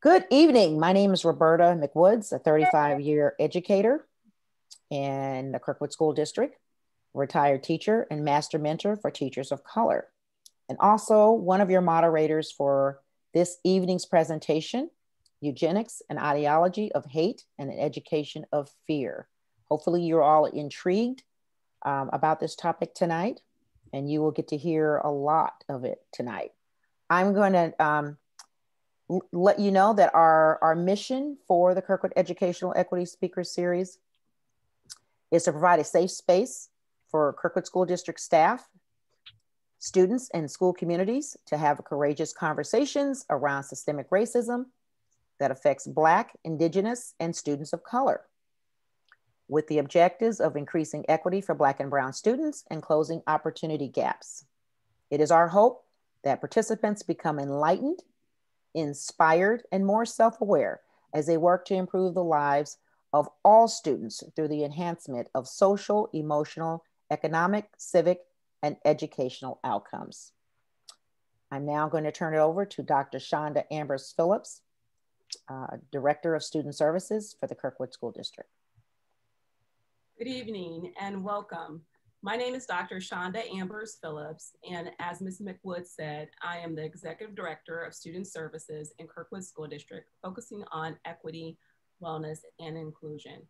Good evening. My name is Roberta McWoods, a 35 year educator in the Kirkwood School District, retired teacher and master mentor for teachers of color, and also one of your moderators for this evening's presentation, Eugenics and Ideology of Hate and an Education of Fear. Hopefully you're all intrigued um, about this topic tonight, and you will get to hear a lot of it tonight. I'm going to um, let you know that our, our mission for the Kirkwood Educational Equity Speaker Series is to provide a safe space for Kirkwood School District staff, students, and school communities to have courageous conversations around systemic racism that affects Black, Indigenous, and students of color with the objectives of increasing equity for Black and Brown students and closing opportunity gaps. It is our hope that participants become enlightened inspired, and more self aware as they work to improve the lives of all students through the enhancement of social, emotional, economic, civic, and educational outcomes. I'm now going to turn it over to Dr. Shonda Ambers Phillips, uh, Director of Student Services for the Kirkwood School District. Good evening and welcome. My name is Dr. Shonda Ambers Phillips, and as Ms. McWood said, I am the Executive Director of Student Services in Kirkwood School District, focusing on equity, wellness, and inclusion.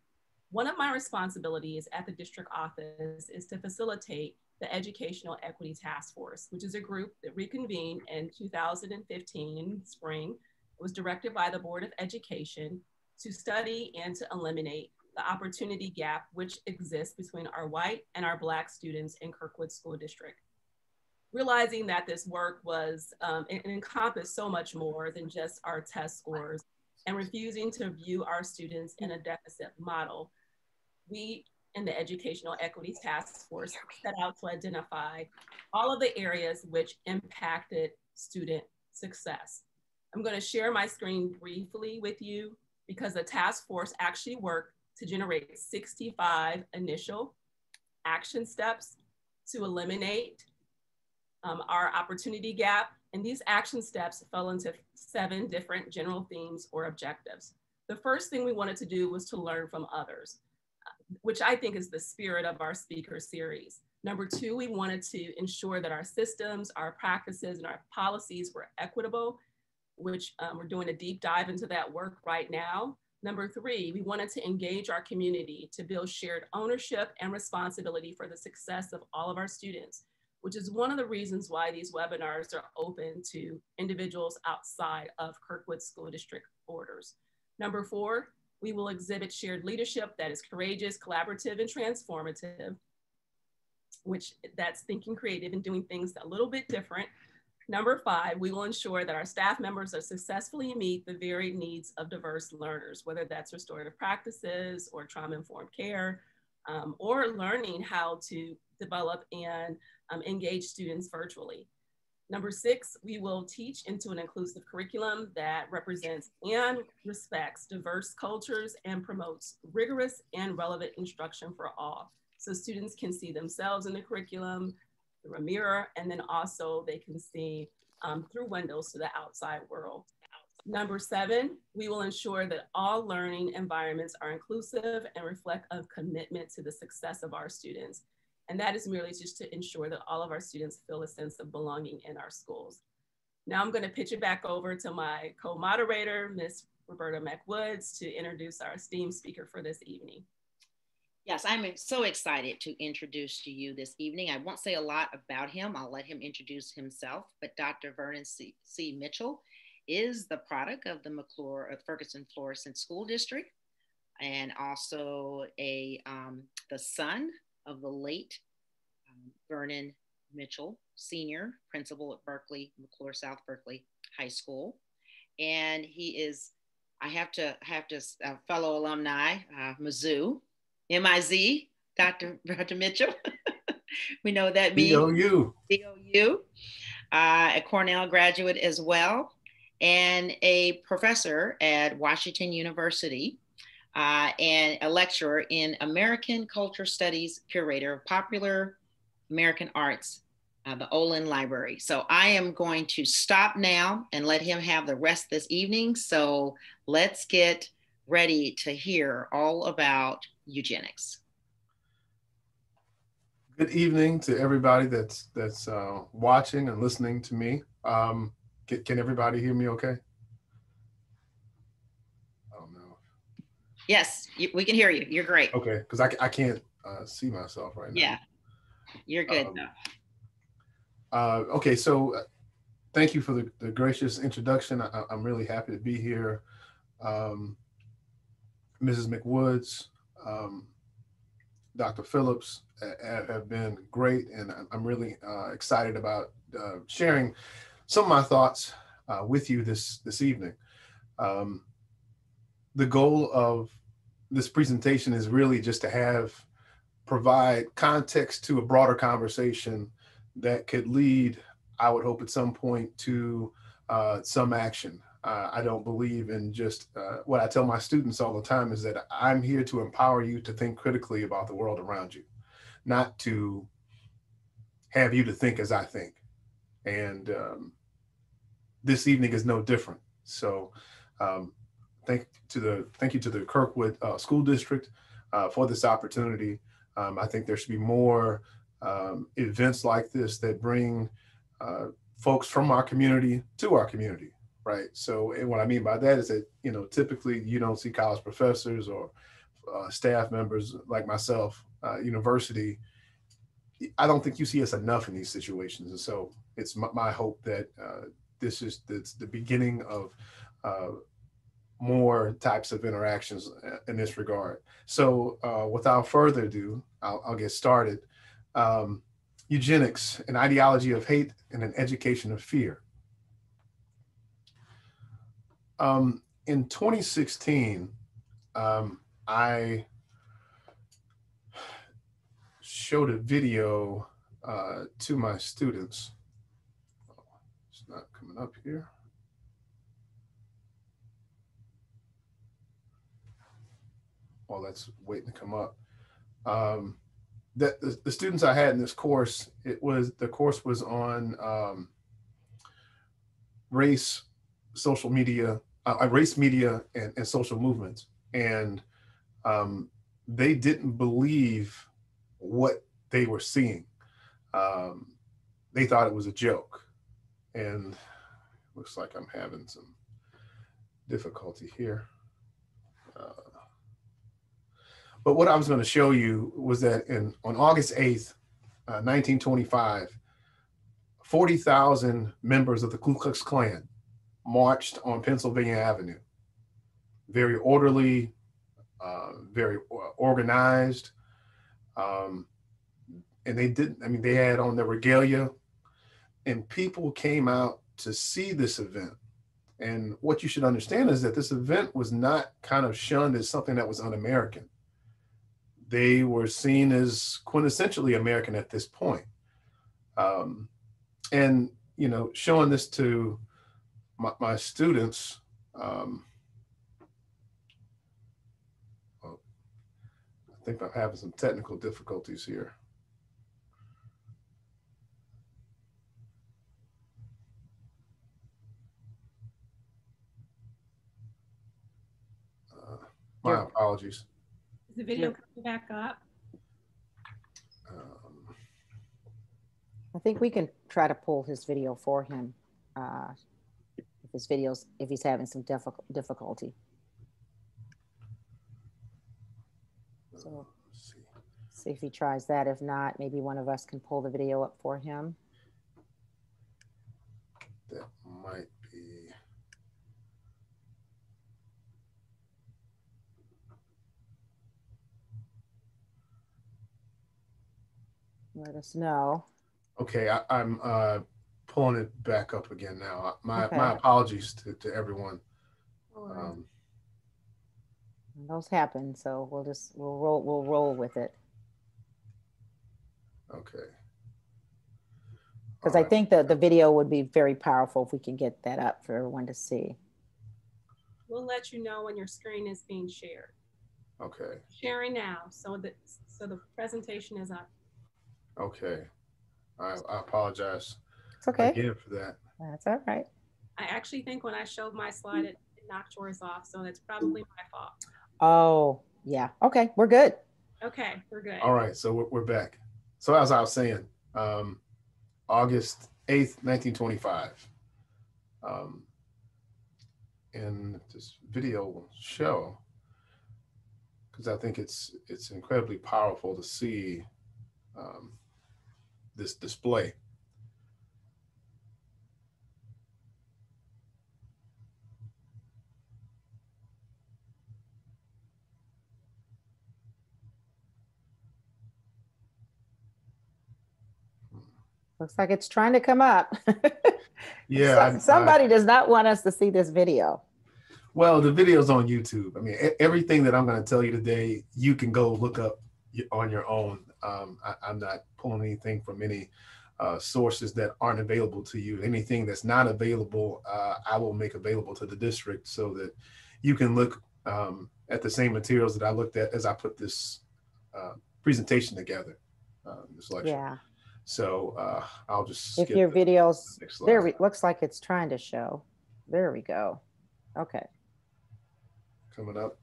One of my responsibilities at the district office is to facilitate the Educational Equity Task Force, which is a group that reconvened in 2015 spring. It was directed by the Board of Education to study and to eliminate the opportunity gap which exists between our white and our black students in Kirkwood School District. Realizing that this work was, um, it encompassed so much more than just our test scores and refusing to view our students in a deficit model, we in the Educational Equity Task Force set out to identify all of the areas which impacted student success. I'm gonna share my screen briefly with you because the task force actually worked to generate 65 initial action steps to eliminate um, our opportunity gap. And these action steps fell into seven different general themes or objectives. The first thing we wanted to do was to learn from others, which I think is the spirit of our speaker series. Number two, we wanted to ensure that our systems, our practices, and our policies were equitable, which um, we're doing a deep dive into that work right now. Number three, we wanted to engage our community to build shared ownership and responsibility for the success of all of our students, which is one of the reasons why these webinars are open to individuals outside of Kirkwood School District borders. Number four, we will exhibit shared leadership that is courageous, collaborative, and transformative, which that's thinking creative and doing things a little bit different Number five, we will ensure that our staff members are successfully meet the varied needs of diverse learners, whether that's restorative practices or trauma-informed care, um, or learning how to develop and um, engage students virtually. Number six, we will teach into an inclusive curriculum that represents and respects diverse cultures and promotes rigorous and relevant instruction for all. So students can see themselves in the curriculum, through a mirror, and then also they can see um, through windows to the outside world. Number seven, we will ensure that all learning environments are inclusive and reflect a commitment to the success of our students. And that is merely just to ensure that all of our students feel a sense of belonging in our schools. Now I'm gonna pitch it back over to my co-moderator, Ms. Roberta McWoods to introduce our esteemed speaker for this evening. Yes, I'm so excited to introduce to you this evening. I won't say a lot about him. I'll let him introduce himself. But Dr. Vernon C. C. Mitchell is the product of the McCluer Ferguson Florissant School District and also a um, the son of the late um, Vernon Mitchell, senior principal at Berkeley, McCluer South Berkeley High School. And he is, I have to have to, uh, fellow alumni, uh, Mizzou, M-I-Z, Dr. Dr. Mitchell. we know that means DOU. DOU, uh, a Cornell graduate as well, and a professor at Washington University, uh, and a lecturer in American Culture Studies, curator of popular American arts uh, the Olin Library. So I am going to stop now and let him have the rest this evening. So let's get ready to hear all about eugenics. Good evening to everybody that's that's uh, watching and listening to me. Um, can, can everybody hear me okay? I don't know. Yes, you, we can hear you. You're great. Okay, because I, I can't uh, see myself right now. Yeah, you're good. Um, uh, okay, so uh, thank you for the, the gracious introduction. I, I'm really happy to be here. Um, Mrs. McWoods, um, Dr. Phillips uh, have been great, and I'm really uh, excited about uh, sharing some of my thoughts uh, with you this this evening. Um, the goal of this presentation is really just to have provide context to a broader conversation that could lead, I would hope at some point, to uh, some action. Uh, I don't believe in just uh, what I tell my students all the time is that I'm here to empower you to think critically about the world around you, not to have you to think as I think. And um, this evening is no different. So um, thank to the thank you to the Kirkwood uh, School District uh, for this opportunity. Um, I think there should be more um, events like this that bring uh, folks from our community to our community, right? So, and what I mean by that is that, you know, typically you don't see college professors or uh, staff members like myself, uh, university. I don't think you see us enough in these situations. And so it's my, my hope that uh, this is the, the beginning of uh, more types of interactions uh, in this regard. So without further ado, I'll, I'll get started um, eugenics, an ideology of hate and an education of fear. Um, in 2016, um, I showed a video uh, to my students. It's not coming up here. Well, that's waiting to come up. Um, that the, the, students I had in this course, it was the course was on um, race, social media, uh, uh, race media, and, and, social movements, and um, they didn't believe what they were seeing. Um, they thought it was a joke, and looks like I'm having some difficulty here. Uh, but what I was going to show you was that in on August 8th, uh, 1925, 40,000 members of the Ku Klux Klan marched on Pennsylvania Avenue. Very orderly, uh, very organized. Um, and they didn't, I mean, they had on their regalia, and people came out to see this event. And what you should understand is that this event was not kind of shunned as something that was un American they were seen as quintessentially American at this point. Um, and, you know, showing this to my, my students, um, well, I think I'm having some technical difficulties here. Uh, my apologies Is the video coming back up? Um, I think we can try to pull his video for him. Uh, if his videos, if he's having some difficult difficulty. So see. see if he tries that. If not, maybe one of us can pull the video up for him. That might be. let us know. Okay, I, am uh, pulling it back up again now. My okay. my apologies to, to everyone. Um, Those happen, so we'll just we'll roll we'll roll with it. Okay. Because I think that the video would be very powerful if we can get that up for everyone to see. We'll let you know when your screen is being shared. Okay. Sharing now, so that so the presentation is up. Okay. I, I apologize It's okay. again for that. That's all right. I actually think when I showed my slide, it it knocked yours off, so it's probably my fault. Oh, yeah. Okay, we're good. Okay, we're good. All right, so we're, we're back. So as I was saying, um, August 8th, 1925. Um, and this video will show, because I think it's it's incredibly powerful to see um, this display. Looks like it's trying to come up. Yeah, So- I- I- somebody does not want us to see this video. Well, the video's on YouTube. I mean, everything that I'm going to tell you today, you can go look up on your own. Um, I, I'm not pulling anything from any uh, sources that aren't available to you. Anything that's not available, uh, I will make available to the district so that you can look um, at the same materials that I looked at as I put this uh, presentation together, uh, this lecture. Yeah. So uh, I'll just If skip your the videos, next slide. there, we looks like it's trying to show. There we go. Okay. coming up.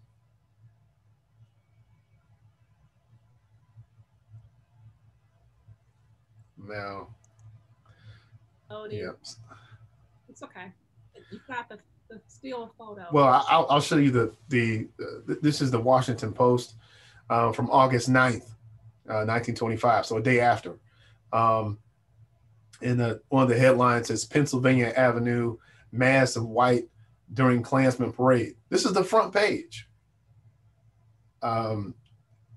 Now, Oh, dear. yeah. It's okay. You've got the, the still photo. Well, I- I'll, I'll show you the, the, uh, this is the Washington Post uh, from August 9th, uh, 1925. So a day after. Um, in the, one of the headlines says Pennsylvania Avenue, mass of white during Klansman parade. This is the front page. Um,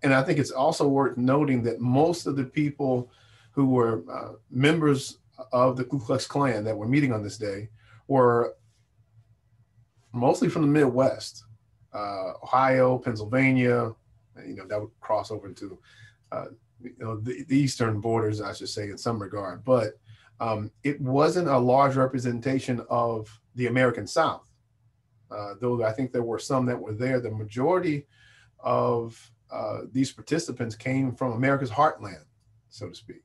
and I think it's also worth noting that most of the people who were uh, members of the Ku Klux Klan that were meeting on this day were mostly from the Midwest, uh, Ohio, Pennsylvania. You know that would cross over into uh, you know the, the eastern borders, I should say, in some regard. But um, it wasn't a large representation of the American South, uh, though I think there were some that were there. The majority of uh, these participants came from America's heartland, so to speak.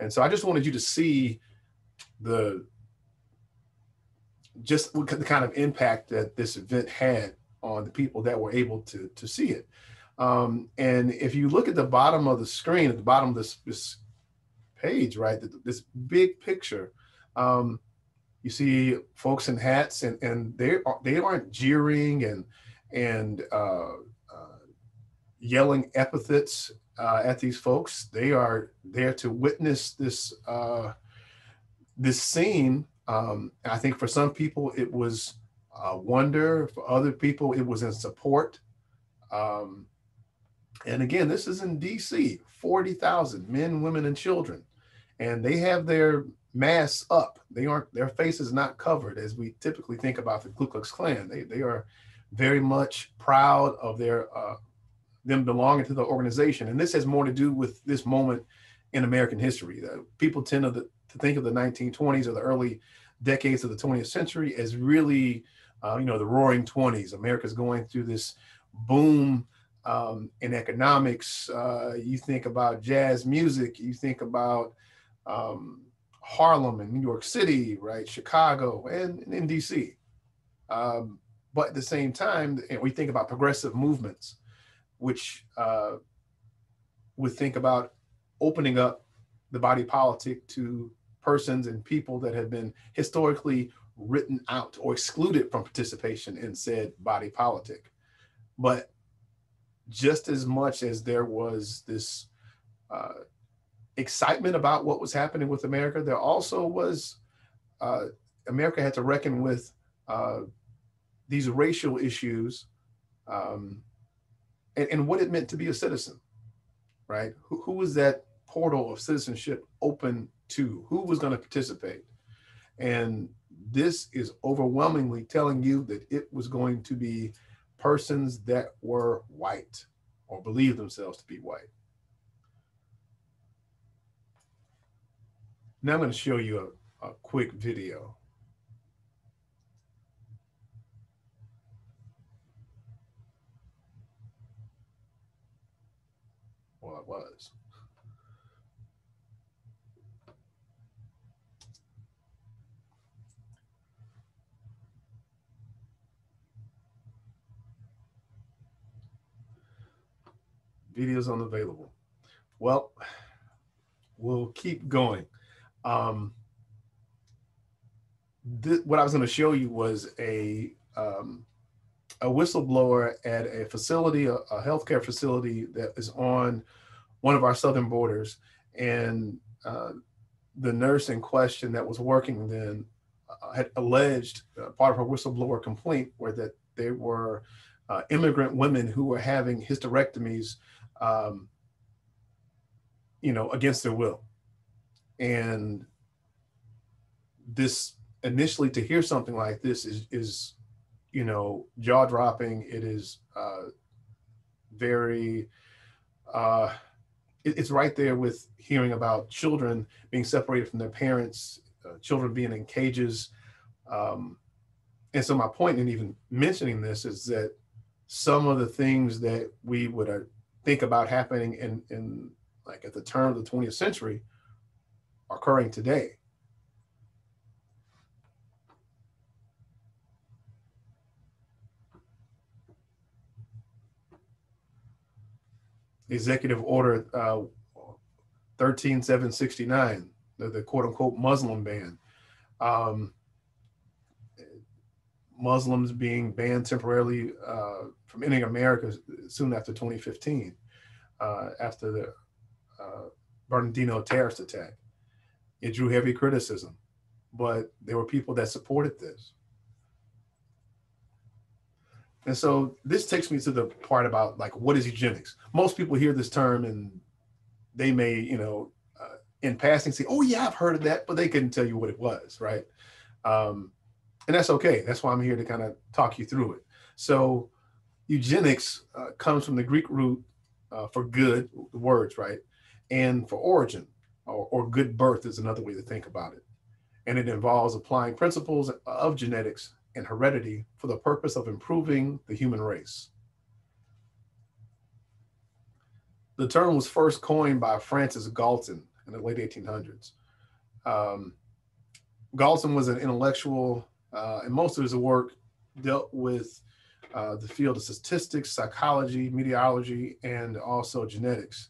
And so I just wanted you to see the just the kind of impact that this event had on the people that were able to to see it. Um, and if you look at the bottom of the screen, at the bottom of this, this page, right, this big picture, um, you see folks in hats, and and they they aren't jeering and and uh, uh, yelling epithets uh, at these folks. They are there to witness this uh, this scene. Um, I think for some people it was wonder. For other people it was in support. Um, and again, this is in D.C. Forty thousand men, women, and children, and they have their masks up. They aren't. Their faces not covered, as we typically think about the Ku Klux Klan. They they are very much proud of their uh, them belonging to the organization. And this has more to do with this moment in American history. Uh, people tend to, to think of the 1920s or the early decades of the 20th century as really, uh, you know, the roaring 20s. America's going through this boom um, in economics. Uh, you think about jazz music, you think about um, Harlem and New York City, right? Chicago and, and in DC. Um, but at the same time, and we think about progressive movements which uh, would think about opening up the body politic to persons and people that have been historically written out or excluded from participation in said body politic. But just as much as there was this uh, excitement about what was happening with America, there also was uh, America had to reckon with uh, these racial issues um, and, and what it meant to be a citizen, right? Who, who was that portal of citizenship open to? Who was going to participate? And this is overwhelmingly telling you that it was going to be persons that were white or believed themselves to be white. Now I'm going to show you a, a quick video. Well, it was. Video's unavailable. Well, we'll keep going. Um, th- what I was going to show you was a um, a whistleblower at a facility, a, a healthcare facility that is on one of our southern borders, and uh, the nurse in question that was working then uh, had alleged uh, part of her whistleblower complaint were that there were uh, immigrant women who were having hysterectomies, um, you know, against their will, and this initially to hear something like this is is you know jaw dropping it is uh very uh it, it's right there with hearing about children being separated from their parents uh, children being in cages. Um and so my point in even mentioning this is that some of the things that we would uh, think about happening in in like at the turn of the 20th century occurring today Executive Order uh, 13769, the, the quote unquote Muslim ban. Um, Muslims being banned temporarily uh, from entering America soon after 2015, uh, after the uh, Bernardino terrorist attack. It drew heavy criticism, but there were people that supported this. And so this takes me to the part about like what is eugenics. Most people hear this term and they may, you know, uh, in passing say, "Oh yeah, I've heard of that," but they couldn't tell you what it was, right? Um, and that's okay. That's why I'm here to kind of talk you through it. So eugenics uh, comes from the Greek root uh, for good, words, right, and for origin or, or good birth is another way to think about it. And it involves applying principles of genetics and heredity for the purpose of improving the human race. The term was first coined by Francis Galton in the late 1800s. Um, Galton was an intellectual, uh, and most of his work dealt with uh, the field of statistics, psychology, meteorology, and also genetics.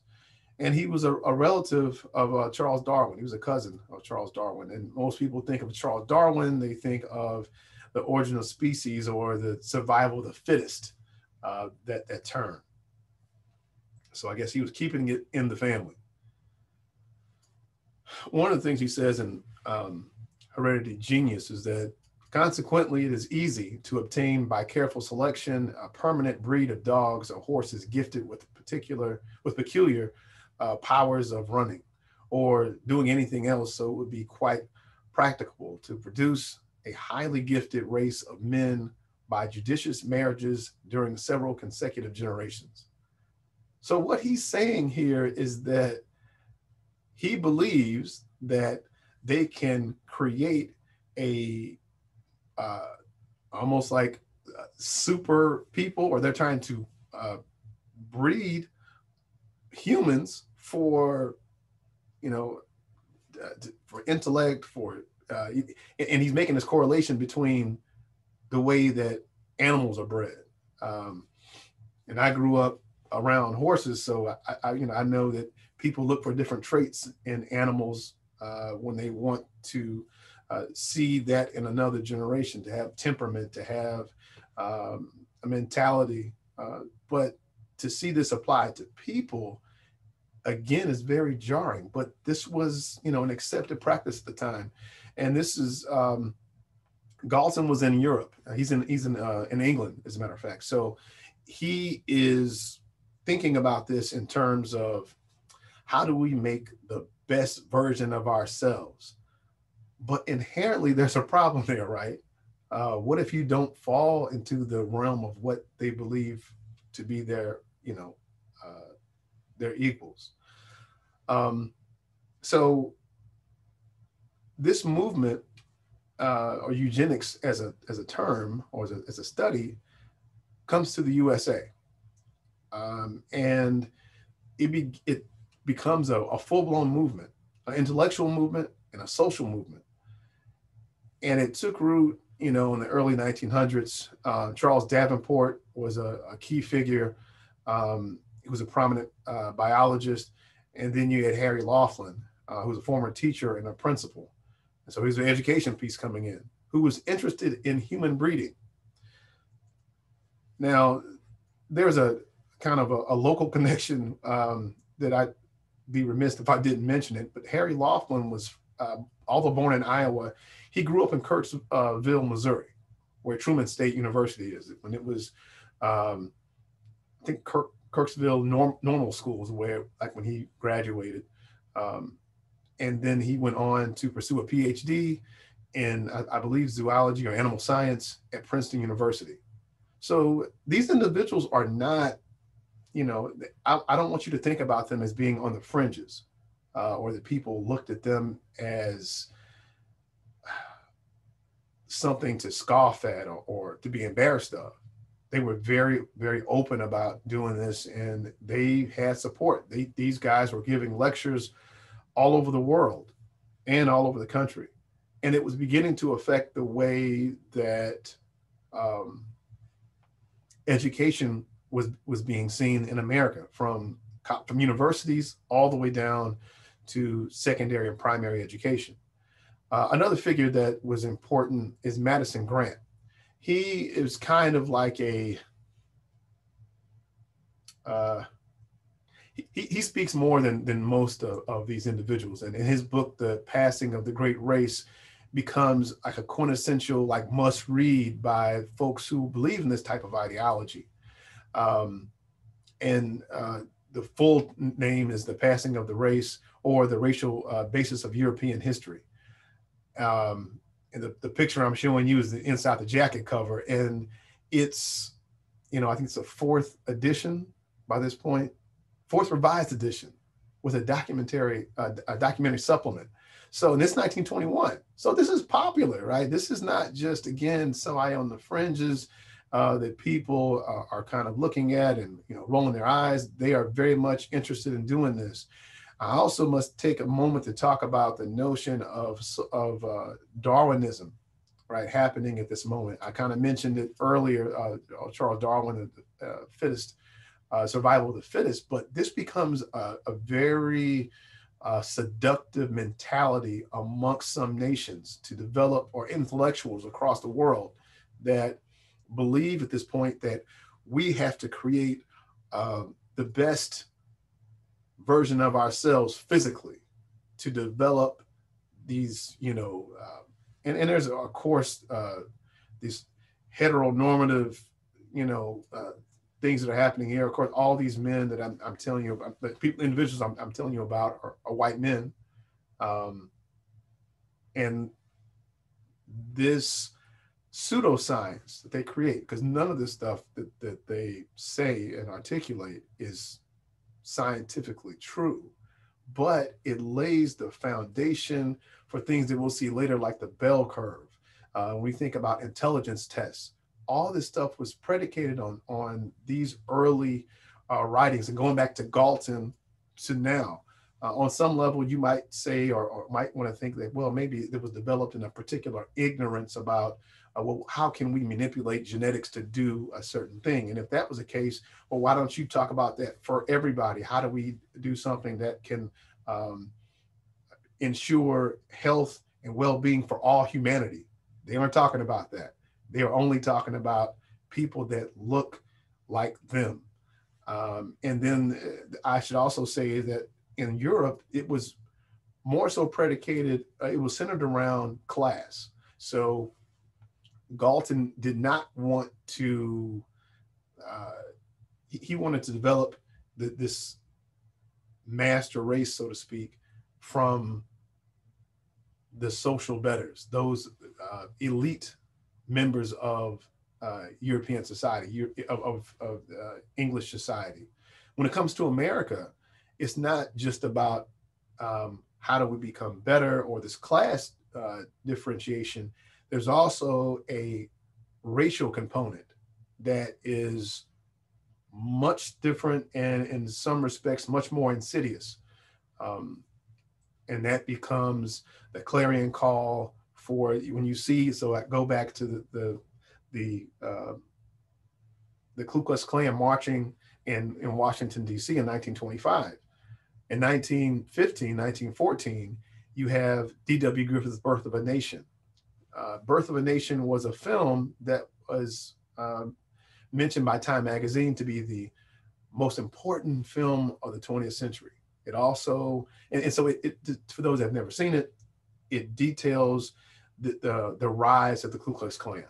And he was a, a relative of uh, Charles Darwin. He was a cousin of Charles Darwin. And most people think of Charles Darwin, they think of the origin of species or the survival of the fittest, uh, that, that term. So I guess he was keeping it in the family. One of the things he says in um, Hereditary Genius is that consequently, it is easy to obtain by careful selection a permanent breed of dogs or horses gifted with particular with peculiar uh, powers of running or doing anything else. So it would be quite practicable to produce a highly gifted race of men by judicious marriages during several consecutive generations. So, what he's saying here is that he believes that they can create a uh, almost like uh, super people, or they're trying to uh, breed humans for, you know, uh, for intellect, for uh, and he's making this correlation between the way that animals are bred. Um, and I grew up around horses, so I, I, you know I know that people look for different traits in animals uh, when they want to uh, see that in another generation, to have temperament, to have um, a mentality, uh, but to see this applied to people again is very jarring. But this was you know an accepted practice at the time and this is um, Galton was in Europe. He's in he's in uh, in England, as a matter of fact. So he is thinking about this in terms of how do we make the best version of ourselves. But inherently, there's a problem there, right? Uh, what if you don't fall into the realm of what they believe to be their, you know, uh, their equals? Um, so this movement uh, or eugenics as a as a term or as a, as a study comes to the USA, um, and it be, it becomes a, a full blown movement, an intellectual movement and a social movement, and it took root, you know, in the early 1900s. Uh, Charles Davenport was a, a key figure. Um, he was a prominent uh, biologist. And then you had Harry Laughlin, uh, who was a former teacher and a principal. And so he's an education piece coming in, who was interested in human breeding. Now, there's a kind of a, a local connection um, that I'd be remiss if I didn't mention it, but Harry Laughlin was, uh, although born in Iowa, he grew up in Kirksville, Missouri, where Truman State University is. When it was, um, I think Kirk, Kirksville norm, normal schools where, like when he graduated. Um, and then he went on to pursue a PhD in, I, I believe, zoology or animal science at Princeton University. So these individuals are not, you know, I, I don't want you to think about them as being on the fringes uh, or that people looked at them as something to scoff at or, or to be embarrassed of. They were very, very open about doing this and they had support. They, these guys were giving lectures all over the world and all over the country. And it was beginning to affect the way that um, education was was being seen in America from from universities all the way down to secondary and primary education. Uh, another figure that was important is Madison Grant. He is kind of like a uh, he, he speaks more than than most of, of these individuals. And in his book, The Passing of the Great Race, becomes like a quintessential like must read by folks who believe in this type of ideology um, and uh, the full name is the passing of the race or the racial uh, basis of european history um, and the, the picture i'm showing you is the inside the jacket cover and it's you know i think it's a fourth edition by this point fourth revised edition with a documentary uh, a documentary supplement so in this 1921. So this is popular, right? This is not just again somebody on the fringes uh, that people are, are, kind of looking at and you know rolling their eyes. They are very much interested in doing this. I also must take a moment to talk about the notion of of uh, Darwinism, right, happening at this moment. I kind of mentioned it earlier. Uh, Charles Darwin, the uh, fittest, uh, survival of the fittest, but this becomes a, a very uh, seductive mentality amongst some nations to develop, or intellectuals across the world that believe at this point that we have to create uh, the best version of ourselves physically to develop these, you know, uh, and, and there's of course uh, these heteronormative, you know, uh, things that are happening here. Of course, all these men that I'm, I'm telling you about, the people, individuals I'm, I'm telling you about are, are white men. Um, and this pseudoscience that they create, because none of this stuff that, that they say and articulate is scientifically true, but it lays the foundation for things that we'll see later, like the bell curve. Uh, when we think about intelligence tests, all this stuff was predicated on on these early uh, writings and going back to Galton to now. Uh, on some level, you might say or, or might want to think that well, maybe it was developed in a particular ignorance about uh, well, how can we manipulate genetics to do a certain thing? And if that was the case, well, why don't you talk about that for everybody? How do we do something that can um, ensure health and well-being for all humanity? They aren't talking about that. They are only talking about people that look like them. Um, and then uh, I should also say that in Europe, it was more so predicated, uh, it was centered around class. So Galton did not want to, uh, he, wanted to develop the, this master race, so to speak, from the social betters, those uh, elite members of uh, European society, of, of, of uh, English society. When it comes to America, it's not just about um, how do we become better or this class uh, differentiation. There's also a racial component that is much different and in some respects much more insidious. Um, and that becomes the clarion call for when you see, so I go back to the, the, the, uh, the Ku Klux Klan marching in, in Washington, D.C. in 1925. In 1915, 1914, you have D.W. Griffith's Birth of a Nation. Uh, Birth of a Nation was a film that was uh, mentioned by Time Magazine to be the most important film of the 20th century. It also, and, and so it, it, for those that have never seen it, it details the, the, the rise of the Ku Klux Klan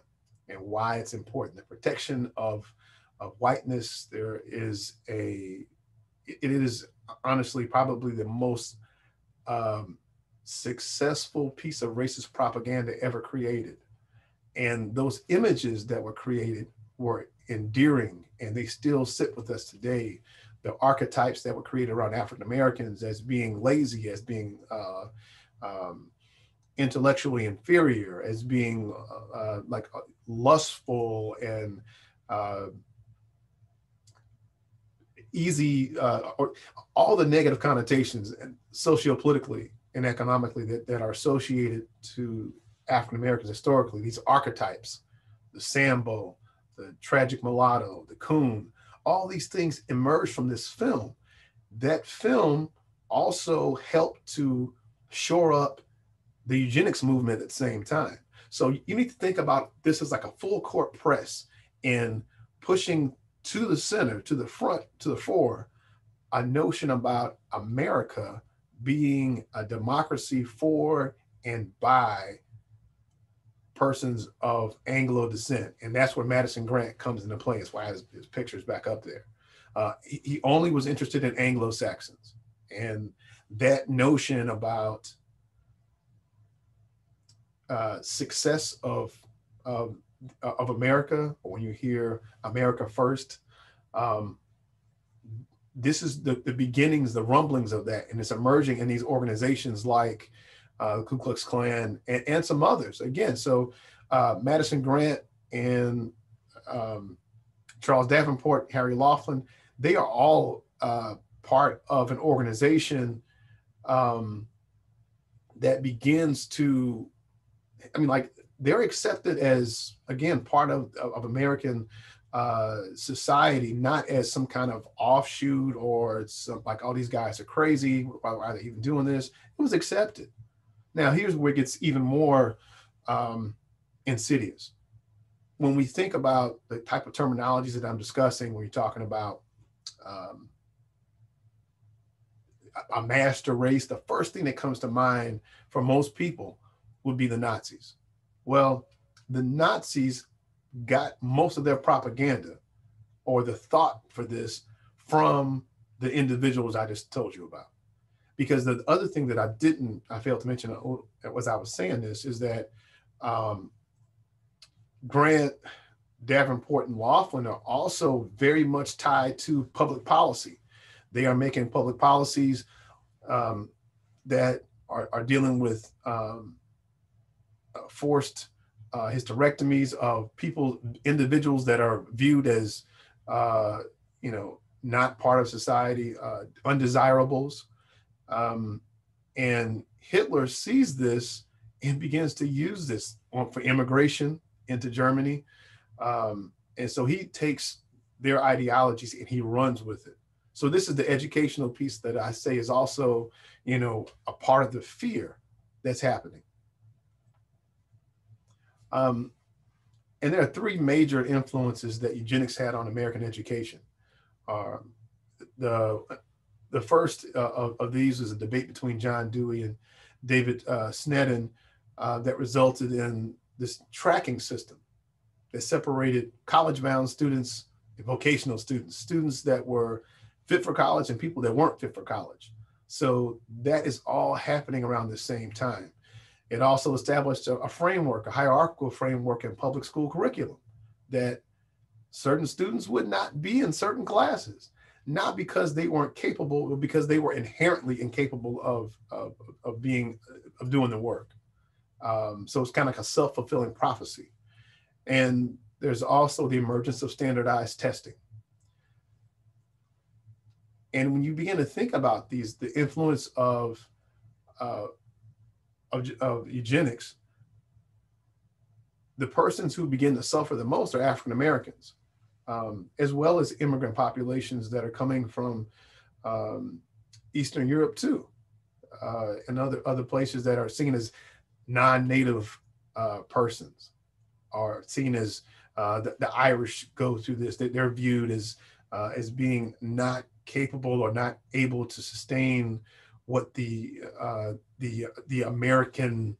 and why it's important. The protection of, of whiteness, there is a, it is honestly probably the most um, successful piece of racist propaganda ever created. And those images that were created were endearing and they still sit with us today. The archetypes that were created around African Americans as being lazy, as being uh, um, intellectually inferior, as being uh, uh, like uh, lustful and uh, easy, uh, or all the negative connotations and sociopolitically and economically that, that are associated to African Americans historically, these archetypes, the Sambo, the tragic mulatto, the coon, all these things emerged from this film. That film also helped to shore up the eugenics movement at the same time. So you need to think about this as like a full court press in pushing to the center, to the front, to the fore, a notion about America being a democracy for and by persons of Anglo descent. And that's where Madison Grant comes into play. That's why his, his picture's back up there. Uh, he, he, only was interested in Anglo Saxons. And that notion about uh, success of, of, of America, when you hear America first, um, this is the, the beginnings, the rumblings of that. And it's emerging in these organizations like uh, Ku Klux Klan and, and some others. Again, so uh, Madison Grant and um, Charles Davenport, Harry Laughlin, they are all uh, part of an organization um, that begins to I mean, like they're accepted as again part of of American uh, society, not as some kind of offshoot or some like all oh, these guys are crazy. Why are they even doing this? It was accepted. Now here's where it gets even more um, insidious. When we think about the type of terminologies that I'm discussing, when you're talking about um, a master race, the first thing that comes to mind for most people would be the Nazis. Well, the Nazis got most of their propaganda or the thought for this from the individuals I just told you about. Because the other thing that I didn't, I failed to mention as I was saying this is that um, Grant, Davenport, and Laughlin are also very much tied to public policy. They are making public policies um, that are, are, dealing with um, uh, forced uh, hysterectomies of people, individuals that are viewed as, uh, you know, not part of society, uh, undesirables. Um, and Hitler sees this and begins to use this for immigration into Germany. Um, and so he takes their ideologies and he runs with it. So this is the educational piece that I say is also, you know, a part of the fear that's happening. Um, and there are three major influences that eugenics had on American education. Uh, the the first uh, of, of, these was a debate between John Dewey and David uh, Snedden uh, that resulted in this tracking system that separated college-bound students and vocational students, students that were fit for college and people that weren't fit for college. So that is all happening around the same time. It also established a, a framework, a hierarchical framework in public school curriculum that certain students would not be in certain classes, not because they weren't capable, but because they were inherently incapable of, of, of being, of doing the work. Um, so it's kind of like a self-fulfilling prophecy. And there's also the emergence of standardized testing. And when you begin to think about these, the influence of uh, of, of eugenics, the persons who begin to suffer the most are African Americans. um, as well as immigrant populations that are coming from um, Eastern Europe too, uh, and other other places that are seen as non-native uh, persons, are seen as uh, the, the, Irish go through this. That they're viewed as uh, as being not capable or not able to sustain what the uh, the the American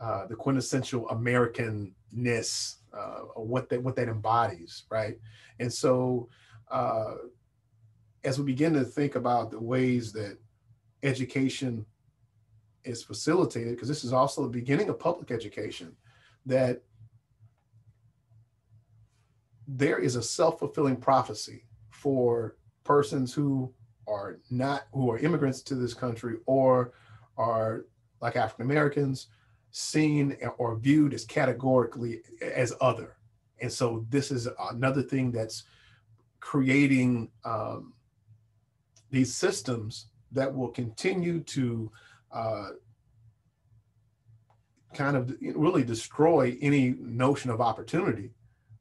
uh, the quintessential Americanness uh, what that what that embodies, right? And so, uh, as we begin to think about the ways that education is facilitated, because this is also the beginning of public education, that there is a self-fulfilling prophecy for persons who are not who are immigrants to this country or are like African Americans seen or viewed as categorically as other. And so this is another thing that's creating um, these systems that will continue to uh, kind of really destroy any notion of opportunity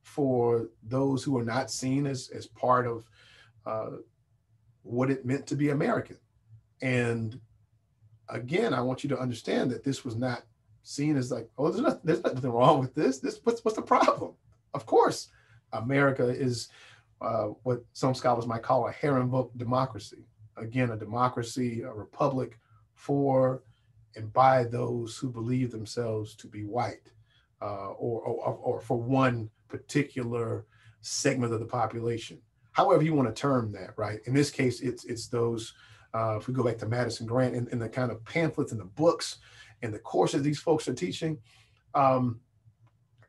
for those who are not seen as, as part of uh, what it meant to be American. And again, I want you to understand that this was not seen as like, oh, there's, not, there's nothing wrong with this. This what's what's the problem? Of course, America is uh, what some scholars might call a herrenvolk democracy. Again, a democracy, a republic for and by those who believe themselves to be white, uh, or, or, or for one particular segment of the population. However you want to term that, right? In this case, it's it's those. Uh, if we go back to Madison Grant and, and the kind of pamphlets and the books and the courses these folks are teaching, um,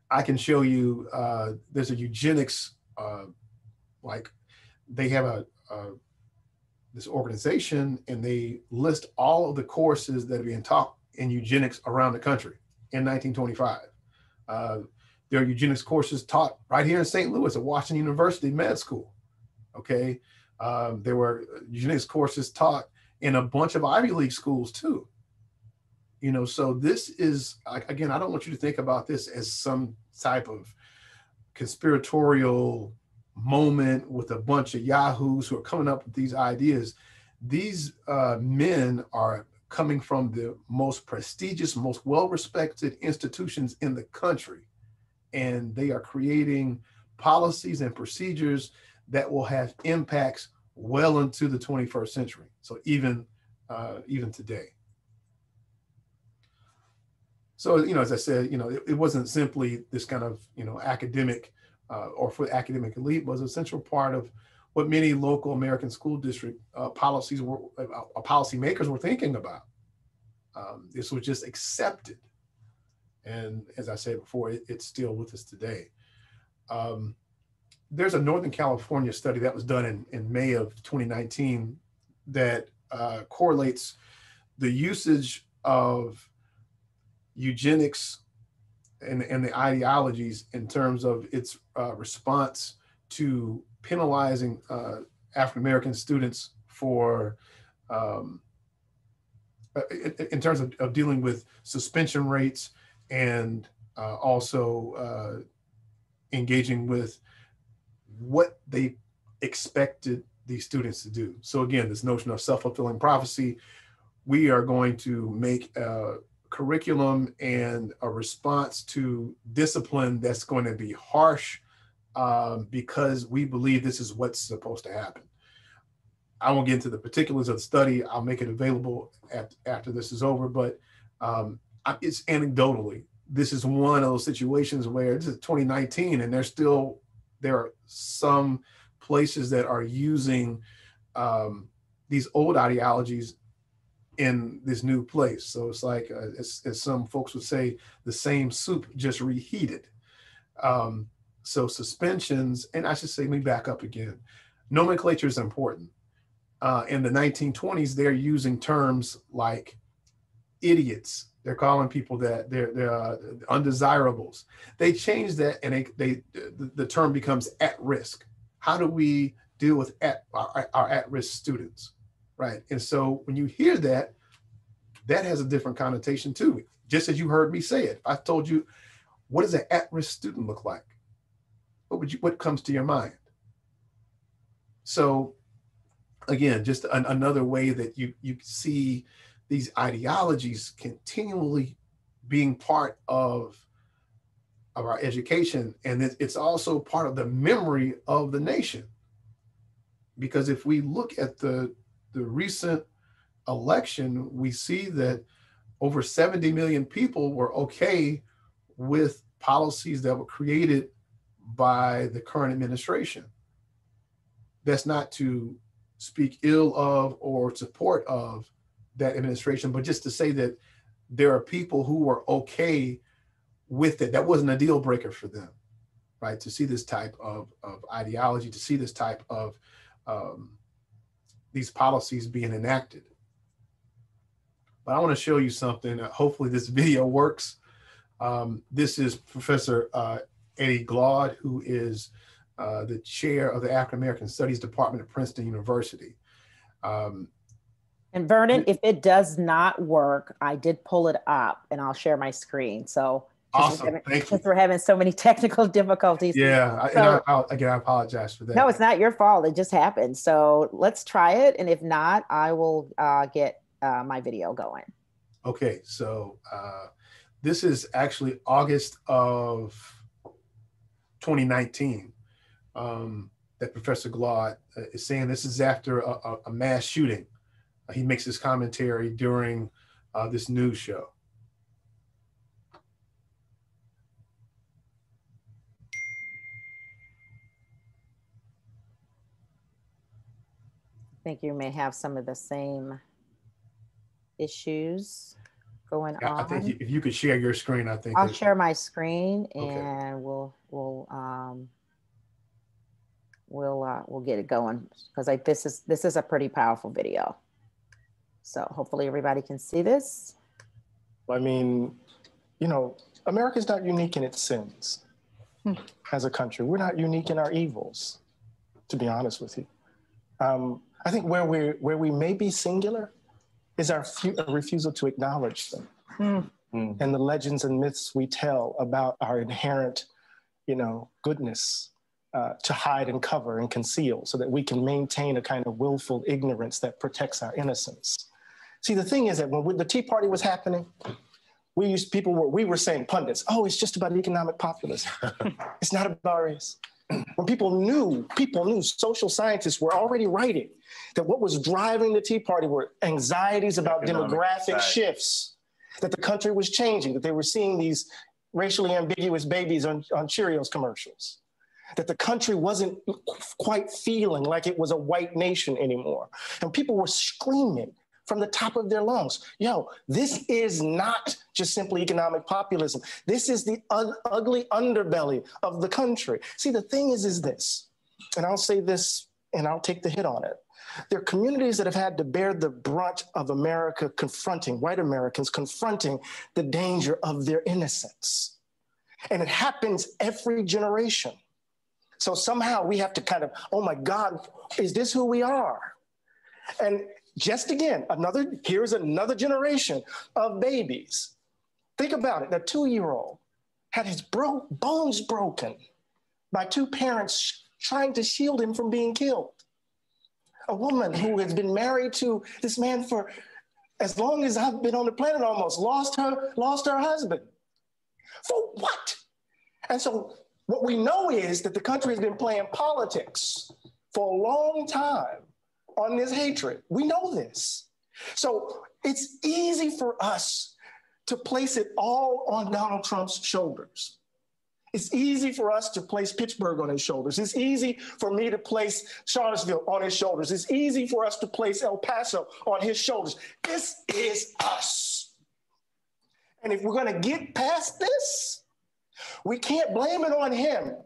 I can show you uh, there's a eugenics, uh, like they have a, a, this organization and they list all of the courses that are being taught in eugenics around the country in 1925. Uh, there are eugenics courses taught right here in St. Louis at Washington University Med School. Okay, um, there were eugenics courses taught in a bunch of Ivy League schools too. You know so this is again i don't want you to think about this as some type of conspiratorial moment with a bunch of yahoos who are coming up with these ideas. These uh, men are coming from the most prestigious most well-respected institutions in the country and they are creating policies and procedures that will have impacts well into the 21st century so even uh, even today so, you know, as I said, you know, it, it wasn't simply this kind of, you know, academic uh, or for the academic elite was a central part of what many local American school district uh, policies were, uh, uh policymakers were thinking about. Um, this was just accepted. And as I said before, it, it's still with us today. Um, there's a Northern California study that was done in, in May of 2019 that uh, correlates the usage of eugenics and, and the ideologies in terms of its uh, response to penalizing uh, African American students for, um, uh, in, in, terms of, of, dealing with suspension rates and uh, also uh, engaging with what they expected these students to do. So again, this notion of self-fulfilling prophecy, we are going to make a curriculum and a response to discipline that's going to be harsh um, because we believe this is what's supposed to happen. I won't get into the particulars of the study. I'll make it available at, after this is over, but um, it's anecdotally. This is one of those situations where this is 2019 and they're still, there are some places that are using um, these old ideologies in this new place. So it's like, uh, as, as, some folks would say, the same soup just reheated. Um, so suspensions, and I should say, let me back up again. Nomenclature is important. Uh, in the 1920s, they're using terms like idiots. They're calling people that they're, they're uh, undesirables. They change that, and they, they the, term becomes at risk. How do we deal with at, our, our at-risk students? right? And so when you hear that, that has a different connotation too. Just as you heard me say it, I told you, what does an at-risk student look like? what would you what comes to your mind? So again, just an, another way that you you see these ideologies continually being part of of our education. And it's also part of the memory of the nation. Because if we look at the the recent election we see that over 70 million people were okay with policies that were created by the current administration. That's not to speak ill of or support of that administration but just to say that there are people who are okay with it. That wasn't a deal breaker for them, right? To see this type of, of ideology, to see this type of um, these policies being enacted. But I want to show you something. hopefully, this video works. Um, this is Professor uh, Eddie Glaude, who is uh, the chair of the African American Studies Department at Princeton University. Um, and Vernon, if it does not work, I did pull it up and I'll share my screen. So Awesome. Having, Thank you. we're having so many technical difficulties. Yeah. So, I, I, again, I apologize for that. No, it's not your fault. It just happened. So let's try it. And if not, I will uh, get uh, my video going. Okay. So uh, this is actually August of 2019 um, that Professor Glaude uh, is saying this is after a, a mass shooting. He makes his commentary during uh, this news show. I think you may have some of the same issues going yeah, on. I think if you could share your screen, I think I'll share my screen and okay. we'll we'll um, we'll uh, we'll get it going because I this is this is a pretty powerful video. So hopefully everybody can see this. I mean, you know, America's not unique in its sins hmm. as a country. We're not unique in our evils, to be honest with you. Um, I think where we where we may be singular is our refusal to acknowledge them mm. and the legends and myths we tell about our inherent, you know, goodness uh, to hide and cover and conceal, so that we can maintain a kind of willful ignorance that protects our innocence. See, the thing is that when the Tea Party was happening, we used people were we were saying pundits, oh, it's just about economic populism. it's not about race when people knew, people knew, social scientists were already writing that what was driving the Tea Party were anxieties about Economic demographic anxiety. shifts, that the country was changing, that they were seeing these racially ambiguous babies on, on Cheerios commercials, that the country wasn't quite feeling like it was a white nation anymore. And people were screaming from the top of their lungs. Yo, this is not just simply economic populism. This is the ugly underbelly of the country. See, the thing is, is this, and I'll say this and I'll take the hit on it. There are communities that have had to bear the brunt of America confronting, white Americans confronting the danger of their innocence. And it happens every generation. So somehow we have to kind of, oh my God, is this who we are? And just again, another, here's another generation of babies. Think about it. The two year old had his bro- bones broken by two parents trying to shield him from being killed. A woman who has been married to this man for as long as I've been on the planet almost lost her, lost her husband. For what? And so what we know is that the country has been playing politics for a long time on this hatred. We know this. So it's easy for us to place it all on Donald Trump's shoulders. It's easy for us to place Pittsburgh on his shoulders. It's easy for me to place Charlottesville on his shoulders. It's easy for us to place El Paso on his shoulders. This is us. And if we're going to get past this, we can't blame it on him.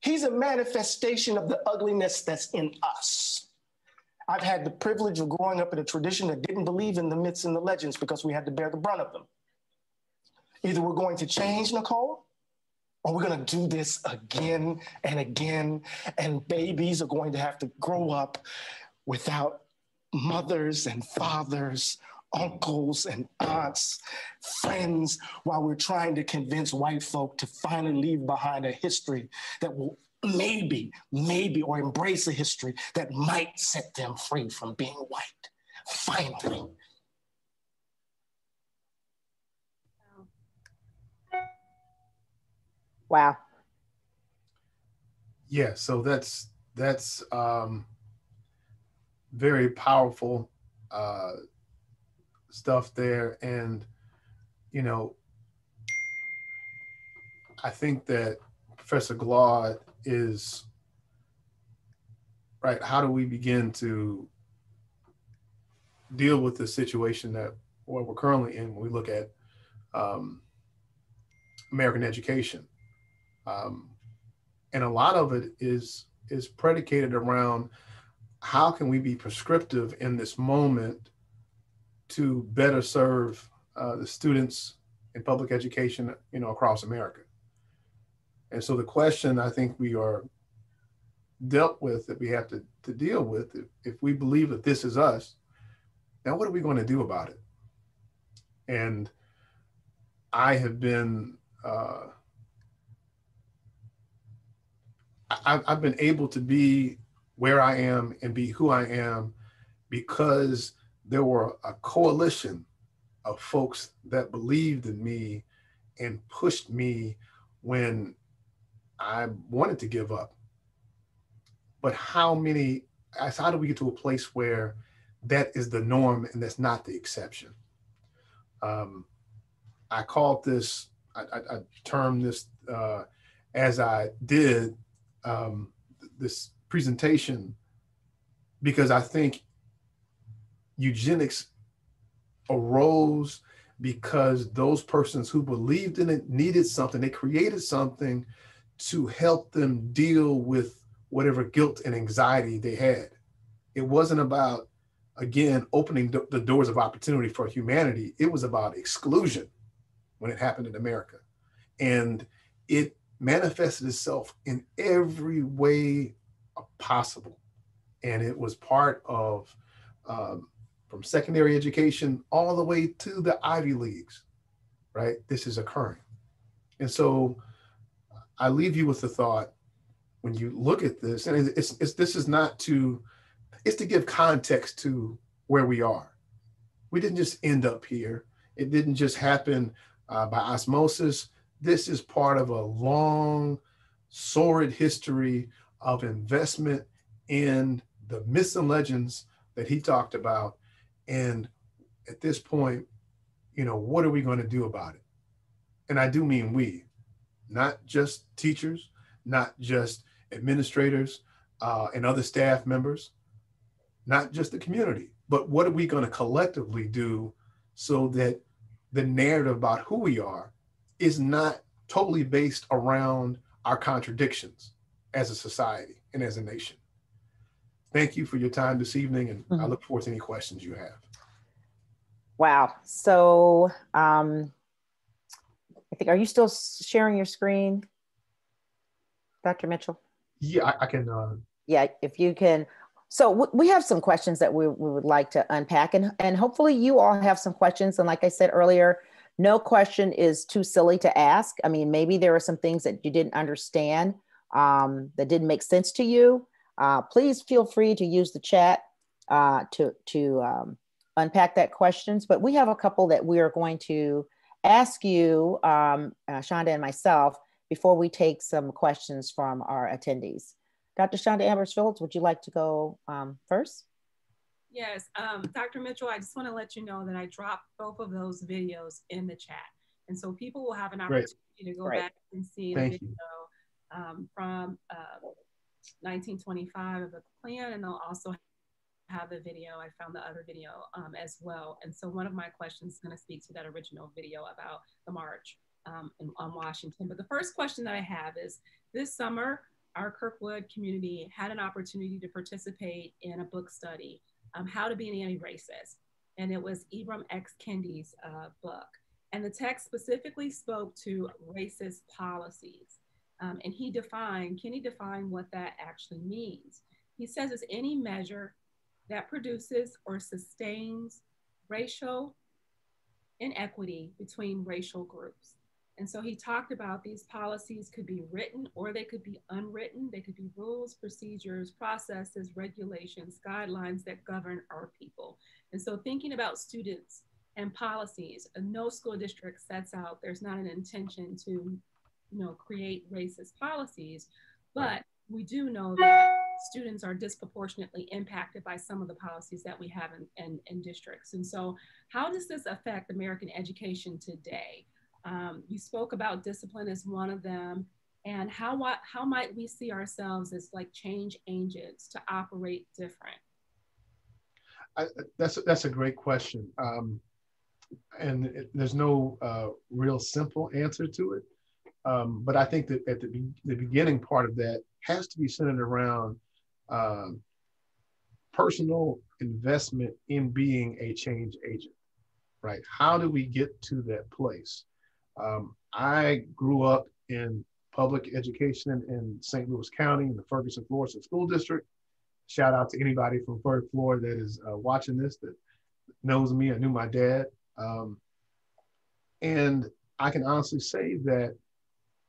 He's a manifestation of the ugliness that's in us. I've had the privilege of growing up in a tradition that didn't believe in the myths and the legends because we had to bear the brunt of them. Either we're going to change, Nicole, or we're going to do this again and again, and babies are going to have to grow up without mothers and fathers, uncles and aunts, friends, while we're trying to convince white folk to finally leave behind a history that will maybe, maybe, or embrace a history that might set them free from being white. Finally. Wow. Yeah, so that's that's um, very powerful uh, stuff there, and you know, I think that Professor Glaude is right. How do we begin to deal with the situation that what we're currently in when we look at um, American education? Um, and a lot of it is is predicated around how can we be prescriptive in this moment to better serve uh, the students in public education, you know, across America. And so the question I think we are dealt with that we have to, to deal with, if, if we believe that this is us, now what are we going to do about it? And I have been uh, I, I've been able to be where I am and be who I am because there were a coalition of folks that believed in me and pushed me when I wanted to give up. But how many, how do we get to a place where that is the norm and that's not the exception? Um, I called this, I, I, I termed this uh, as I did um, this presentation because I think eugenics arose because those persons who believed in it needed something. They created something to help them deal with whatever guilt and anxiety they had. It wasn't about, again, opening the doors of opportunity for humanity. It was about exclusion when it happened in America. And it manifested itself in every way possible. And it was part of um, from secondary education all the way to the Ivy Leagues, right? This is occurring. And so I leave you with the thought when you look at this, and it's, it's this is not to, it's to give context to where we are. We didn't just end up here. It didn't just happen uh, by osmosis this is part of a long, sordid history of investment in the myths and legends that he talked about. And at this point, you know, what are we going to do about it? And I do mean we, not just teachers, not just administrators uh, and other staff members, not just the community, but what are we going to collectively do so that the narrative about who we are is not totally based around our contradictions as a society and as a nation. Thank you for your time this evening, and mm-hmm. I look forward to any questions you have. Wow. So, um, think, are you still sharing your screen, Dr. Mitchell? Yeah, I, I can. Uh... Yeah, if you can. So we have some questions that we, we would like to unpack, and, and hopefully you all have some questions. And like I said earlier, no question is too silly to ask. I mean, maybe there are some things that you didn't understand um, that didn't make sense to you. Uh, please feel free to use the chat uh, to, to um, unpack that questions. But we have a couple that we are going to ask you, um, uh, Shonda and myself, before we take some questions from our attendees. Dr. Shonda Ambers Phillips, would you like to go um, first? Yes, um, Dr. Mitchell, I just want to let you know that I dropped both of those videos in the chat. And so people will have an opportunity to go back and see Thank the video um, from uh, 1925 of the Klan, and they'll also have the video. I found the other video um, as well. And so one of my questions is going to speak to that original video about the march um, in, on Washington. But the first question that I have is this summer, our Kirkwood community had an opportunity to participate in a book study um, How to Be an Anti-Racist. And it was Ibram X. Kendi's uh, book. And the text specifically spoke to racist policies. Um, and he defined, Kendi defined what that actually means. He says it's any measure that produces or sustains racial inequity between racial groups. And so he talked about these policies could be written or they could be unwritten. They could be rules, procedures, processes, regulations, guidelines that govern our people. And so thinking about students and policies, uh, no school district sets out, there's not an intention to, you know, create racist policies, but we do know that students are disproportionately impacted by some of the policies that we have in, in, in districts. And so how does this affect American education today? Um, you spoke about discipline as one of them. And how, how might we see ourselves as like change agents to operate different? I, that's, that's a great question. Um, and it, there's no uh, real simple answer to it. Um, but I think that at the, the beginning part of that has to be centered around um, personal investment in being a change agent, right? How do we get to that place? Um, I grew up in public education in St. Louis County in the Ferguson Florissant School District. Shout out to anybody from Ferg Floor that is uh, watching this that knows me. I knew my dad. Um, and I can honestly say that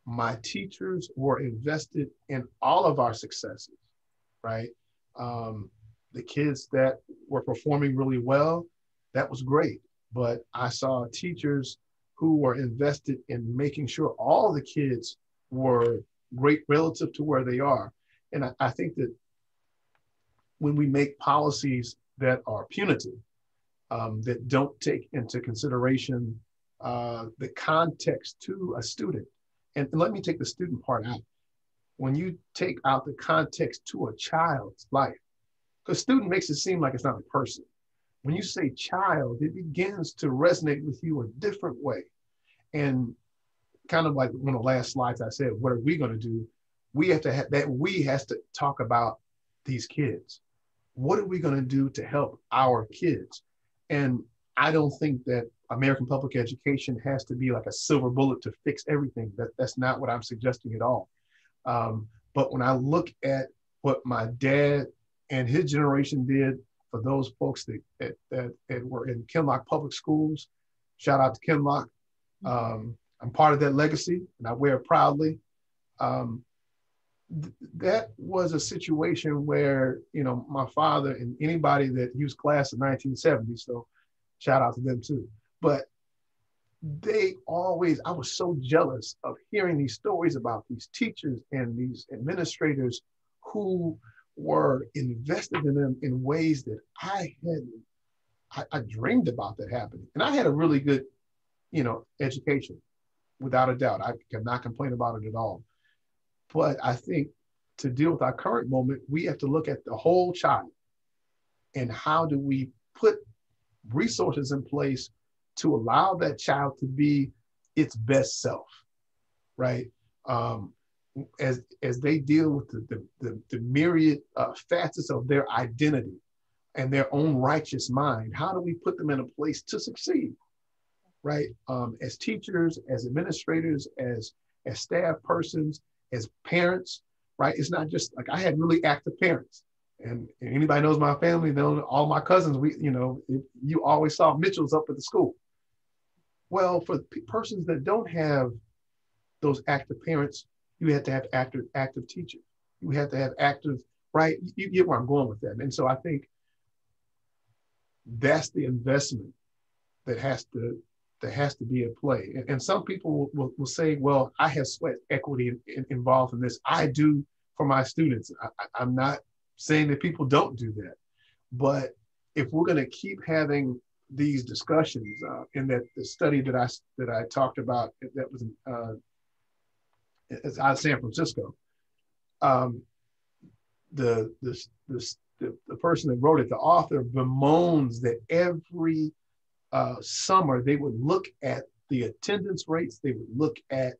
my teachers were invested in all of our successes, right? Um, the kids that were performing really well, that was great. But I saw teachers who were invested in making sure all the kids were great relative to where they are. And I, I think that when we make policies that are punitive, um, that don't take into consideration uh, the context to a student, and, and let me take the student part out. When you take out the context to a child's life, because student makes it seem like it's not a person when you say child, it begins to resonate with you a different way. And kind of like one of the last slides I said, what are we going to do? We have to have that we has to talk about these kids. What are we going to do to help our kids? And I don't think that American public education has to be like a silver bullet to fix everything. That, that's not what I'm suggesting at all. Um, but when I look at what my dad and his generation did for those folks that, that, that, that were in Kinloch Public Schools. Shout out to Kinloch. Um, I'm part of that legacy and I wear it proudly. Um, th- that was a situation where, you know, my father and anybody that used class in 1970, so shout out to them too. But they always, I was so jealous of hearing these stories about these teachers and these administrators who were invested in them in ways that I had I, I, dreamed about that happening. And I had a really good, you know, education, without a doubt. I cannot complain about it at all. But I think to deal with our current moment, we have to look at the whole child and how do we put resources in place to allow that child to be its best self, right? Um, as as they deal with the the, the, the myriad uh, facets of their identity and their own righteous mind how do we put them in a place to succeed right? Um, as teachers as administrators as as staff persons as parents right? It's not just like i had really active parents. And, and anybody knows my family know all my cousins we you know you always saw mitchells up at the school well for persons that don't have those active parents you have to have active active teachers. You have to have active, right? You get where I'm going with that. And so I think that's the investment that has to that has to be at play. And, and some people will, will, will, say, well, I have sweat equity in, in, involved in this. I do for my students. I, I'm not saying that people don't do that. But if we're going to keep having these discussions uh, in that the study that I that I talked about that was uh, out of San Francisco. Um, the, the, the, the, the person that wrote it, the author, bemoans that every uh, summer they would look at the attendance rates, they would look at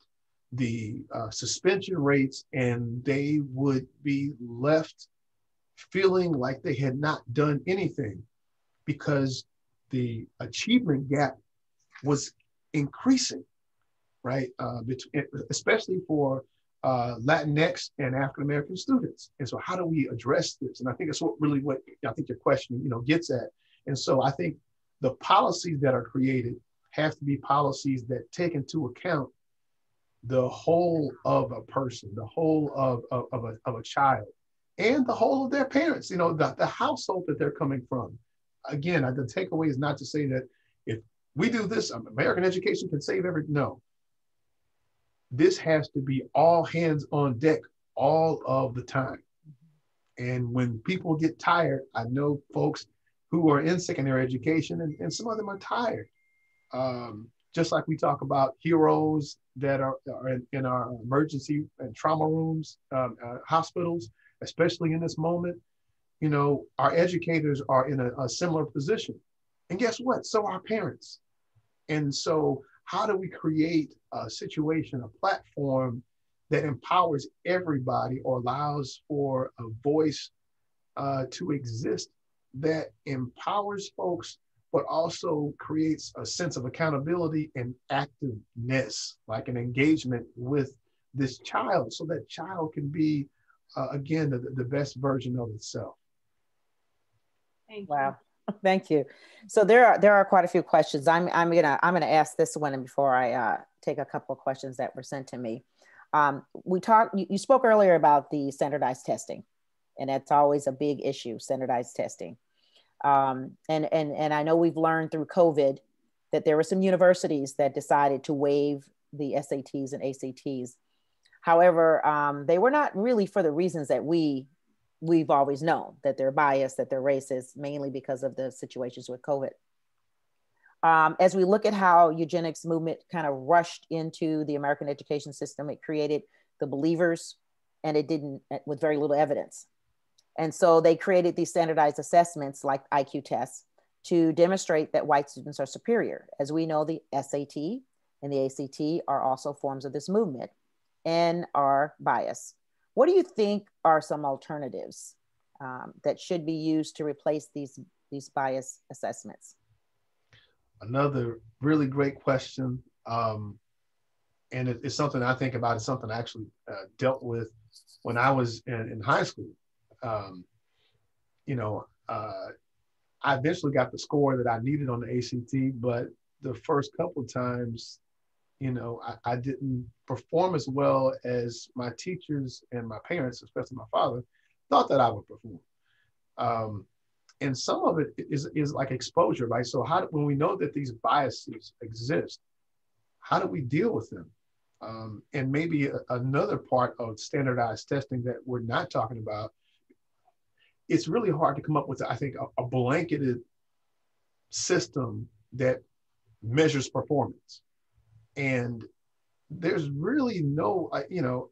the uh, suspension rates, and they would be left feeling like they had not done anything because the achievement gap was increasing right? Uh, especially for uh, Latinx and African American students. And so, how do we address this? And I think that's what really what I think your question, you know, gets at. And so, I think the policies that are created have to be policies that take into account the whole of a person, the whole of, of, of, a, of a child, and the whole of their parents, you know, the, the household that they're coming from. Again, the takeaway is not to say that if we do this, American education can save every, no. This has to be all hands on deck all of the time. And when people get tired, I know folks who are in secondary education, and, and some of them are tired. Um, just like we talk about heroes that are, are in, in, our emergency and trauma rooms, um, uh, hospitals, especially in this moment, you know, our educators are in a, a similar position. And guess what? So are parents. And so, how do we create a situation, a platform that empowers everybody or allows for a voice uh, to exist that empowers folks but also creates a sense of accountability and activeness, like an engagement with this child, so that child can be, uh, again, the, the best version of itself. Thank wow. Thank you. So there are there are quite a few questions. I'm I'm gonna I'm gonna ask this one before I uh, take a couple of questions that were sent to me. Um, we talked. You, you spoke earlier about the standardized testing, and that's always a big issue. Standardized testing. Um, and, and, and I know we've learned through COVID that there were some universities that decided to waive the SATs and ACTs. However, um, they were not really for the reasons that we we've always known that they're biased, that they're racist, mainly because of the situations with COVID. Um, as we look at how eugenics movement kind of rushed into the American education system, it created the believers, and it didn't with very little evidence. And so they created these standardized assessments like IQ tests to demonstrate that white students are superior. As we know, the SAT and the ACT are also forms of this movement and are biased. What do you think are some alternatives um, that should be used to replace these, these bias assessments? Another really great question. Um, and it, it's something I think about. It's something I actually uh, dealt with when I was in, in high school um, you know, uh, I eventually got the score that I needed on the ACT, but the first couple times, you know, I, I, didn't perform as well as my teachers and my parents, especially my father, thought that I would perform. Um, and some of it is, is like exposure, right? So how, when we know that these biases exist, how do we deal with them? Um, and maybe a, another part of standardized testing that we're not talking about it's really hard to come up with, I think, a, a blanketed system that measures performance. And there's really no, you know,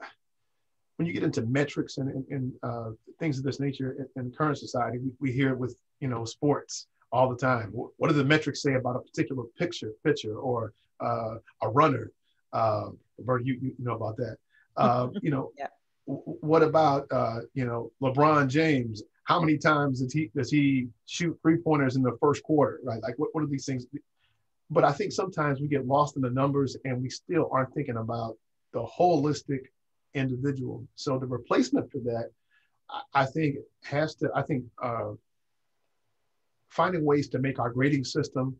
when you get into metrics and, and, and uh, things of this nature in, in current society, we, we, hear it with, you know, sports all the time. What do the metrics say about a particular picture, pitcher or uh, a runner? Uh, Bert, you, you know about that. Uh, you know, yeah. what about, uh, you know, LeBron James? how many times does he does he shoot three pointers in the first quarter, right? Like what, what are these things? But I think sometimes we get lost in the numbers and we still aren't thinking about the holistic individual. So the replacement for that, I, think, has to, I think, uh, finding ways to make our grading system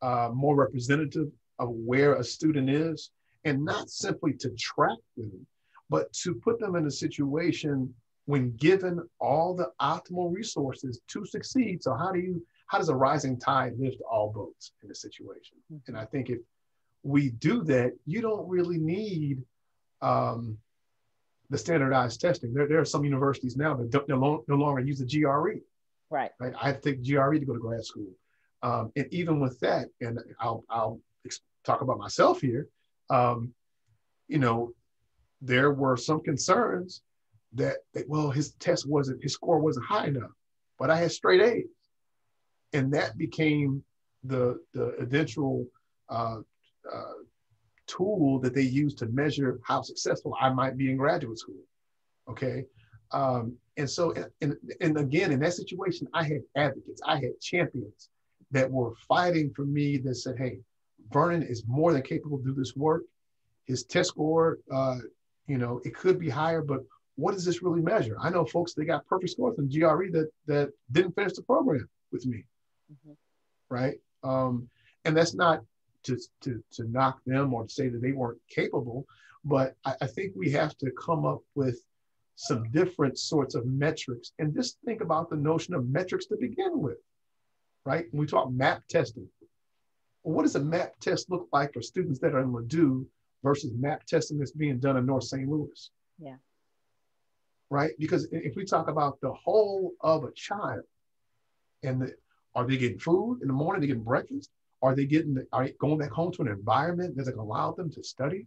uh, more representative of where a student is and not simply to track them, but to put them in a situation when given all the optimal resources to succeed. So how do you how does a rising tide lift all boats in a situation? Mm-hmm. And I think if we do that, you don't really need um, the standardized testing. There, there are some universities now that don't, no, no longer use the GRE. Right. Right. I take GRE to go to grad school. Um, and even with that, and I'll, I'll talk about myself here, um, you know, there were some concerns that, that well his test wasn't his score wasn't high enough, but I had straight A's, and that became the the eventual uh, uh, tool that they used to measure how successful I might be in graduate school. Okay. Um, and so, and, and again, in that situation, I had advocates, I had champions that were fighting for me that said, hey, Vernon is more than capable to do this work. His test score, uh, you know, it could be higher, but what does this really measure? I know folks they got perfect scores in GRE that that didn't finish the program with me, mm-hmm. right? Um, and that's not to, to to knock them or to say that they weren't capable, But I, I think we have to come up with some different sorts of metrics and just think about the notion of metrics to begin with, right? When we talk map testing, what does a map test look like for students that are in Ladue versus map testing that's being done in North St. Louis? Yeah. Right? Because if we talk about the whole of a child and the, are they getting food in the morning? Are they getting breakfast? Are they getting, are they going back home to an environment that's going to allow them to study?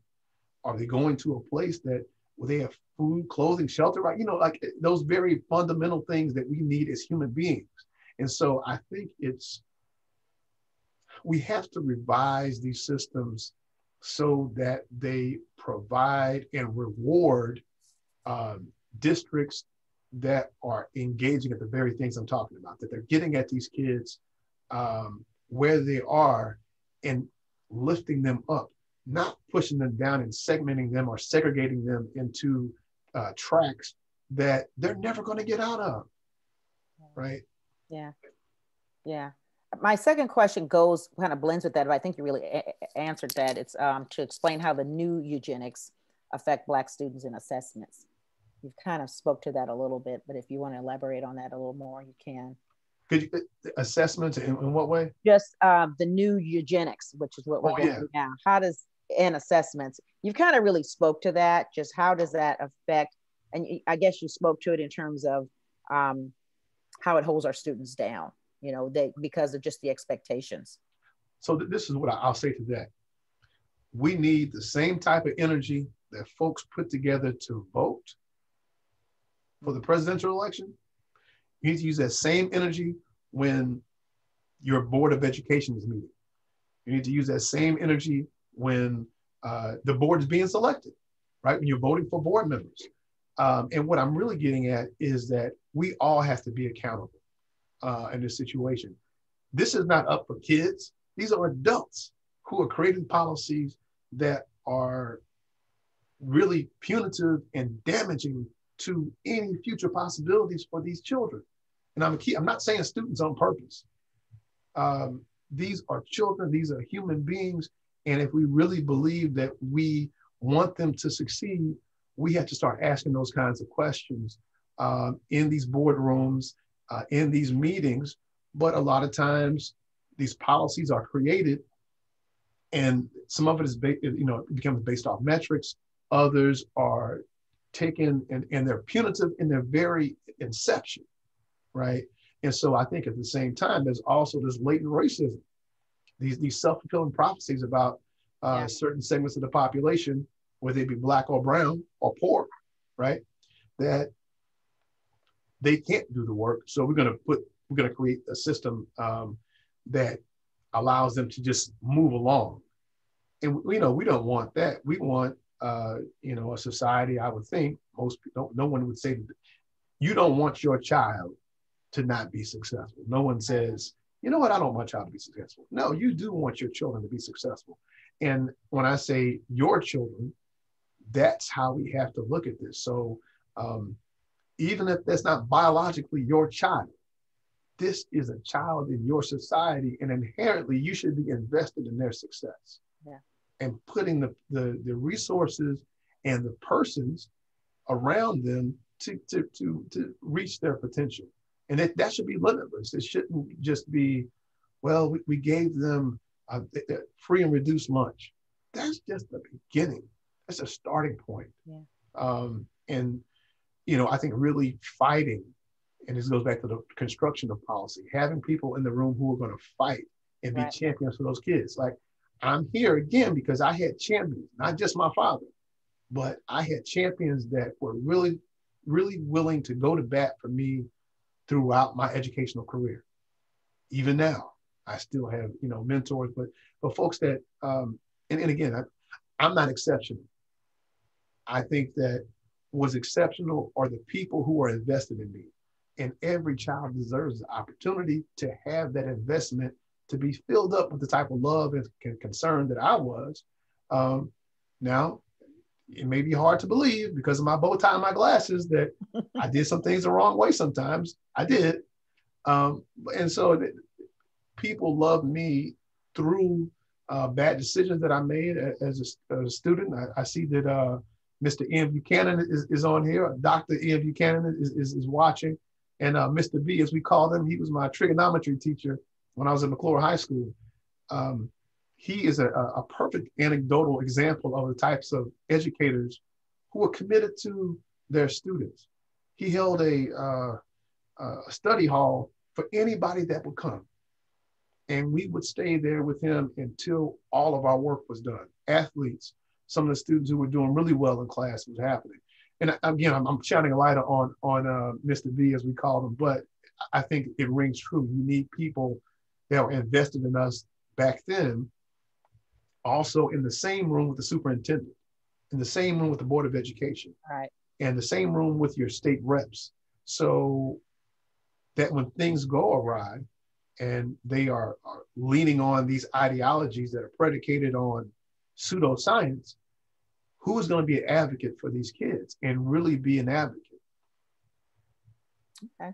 Are they going to a place that where they have food, clothing, shelter, right? You know, like those very fundamental things that we need as human beings. And so I think it's, we have to revise these systems so that they provide and reward um, districts that are engaging at the very things I'm talking about, that they're getting at these kids um, where they are and lifting them up, not pushing them down and segmenting them or segregating them into uh, tracks that they're never going to get out of. Right? Yeah. Yeah. My second question goes kind of blends with that, but I think you really a- answered that. It's um, to explain how the new eugenics affect Black students in assessments. You've kind of spoke to that a little bit, but if you want to elaborate on that a little more, you can. Could you, uh, assessments in, in what way? Just um, the new eugenics, which is what we're Oh, going yeah. now. How does in assessments? You've kind of really spoke to that. Just how does that affect? And I guess you spoke to it in terms of um, how it holds our students down. You know, they because of just the expectations. So th- this is what I'll say to that. We need the same type of energy that folks put together to vote for the presidential election. You need to use that same energy when your board of education is meeting. You need to use that same energy when uh, the board is being selected, right? When you're voting for board members. Um, and what I'm really getting at is that we all have to be accountable uh, in this situation. This is not up for kids. These are adults who are creating policies that are really punitive and damaging to any future possibilities for these children. And I'm, key, I'm not saying students on purpose. Um, these are children, these are human beings. And if we really believe that we want them to succeed, we have to start asking those kinds of questions um, in these boardrooms, uh, in these meetings. But a lot of times, these policies are created, and some of it is, ba- you know, it becomes based off metrics. Others are taken and, and they're punitive in their very inception, right? And so I think at the same time, there's also this latent racism, these these self-fulfilling prophecies about uh, Yeah. certain segments of the population, whether they be black or brown or poor, right? That they can't do the work. So we're going to put we're going to create a system um, that allows them to just move along. And you know we don't want that. We want uh, you know a society. I would think most people, no one would say you don't want your child to not be successful. No one says, you know what, I don't want my child to be successful. No, you do want your children to be successful. And when I say your children, that's how we have to look at this. So um, even if that's not biologically your child, this is a child in your society, and inherently you should be invested in their success. Yeah. And putting the, the, the resources and the persons around them to, to, to, to reach their potential. And it, that should be limitless. It shouldn't just be, well, we, we gave them a, a free and reduced lunch. That's just the beginning. That's a starting point. Yeah. Um, and, you know, I think really fighting, and this goes back to the construction of policy, having people in the room who are going to fight and be Right. champions for those kids. Like, I'm here again because I had champions, not just my father, but I had champions that were really, really willing to go to bat for me throughout my educational career. Even now, I still have, you know, mentors, but but folks that, um, and, and again, I, I'm not exceptional. I think that was exceptional are the people who are invested in me. And every child deserves the opportunity to have that investment to be filled up with the type of love and concern that I was. Um, now, it may be hard to believe because of my bow tie and my glasses that I did some things the wrong way sometimes. I did. Um, and so th- people love me through uh, bad decisions that I made as a, as a student. I, I, see that uh, Mr. Ian Buchanan is, is on here. Dr. Ian Buchanan is, is, is watching. And uh, Mr. B, as we call him, he was my trigonometry teacher when I was at McCluer High School. Um, he is a, a perfect anecdotal example of the types of educators who are committed to their students. He held a, uh, a study hall for anybody that would come. And we would stay there with him until all of our work was done. Athletes, some of the students who were doing really well in class was happening. And again, I'm, I'm shining a light on on uh, Mr. V as we call him, but I think it rings true. You need people that were invested in us back then, also in the same room with the superintendent, in the same room with the board of education, right, and the same room with your state reps. So that when things go awry, and they are, are leaning on these ideologies that are predicated on pseudoscience, who's going to be an advocate for these kids and really be an advocate? Okay.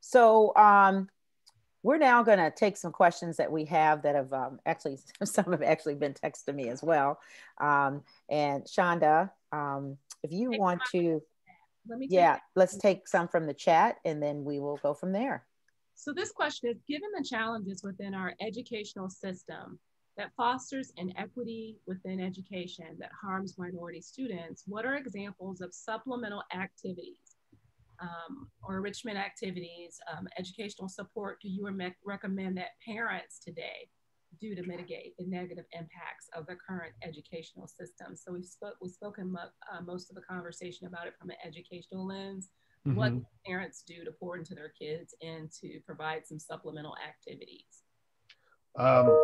So um, we're now going to take some questions that we have that have um, actually, some have actually been texted to me as well. Um, and Shonda, um, if you want to, yeah, let's take some from the chat and then we will go from there. So this question is, given the challenges within our educational system that fosters inequity within education that harms minority students, what are examples of supplemental activities um, or enrichment activities, um, educational support do you re recommend that parents today do to mitigate the negative impacts of the current educational system? So we've, spoke, we've spoken uh, most of the conversation about it from an educational lens, mm-hmm. what parents do to pour into their kids and to provide some supplemental activities? Um,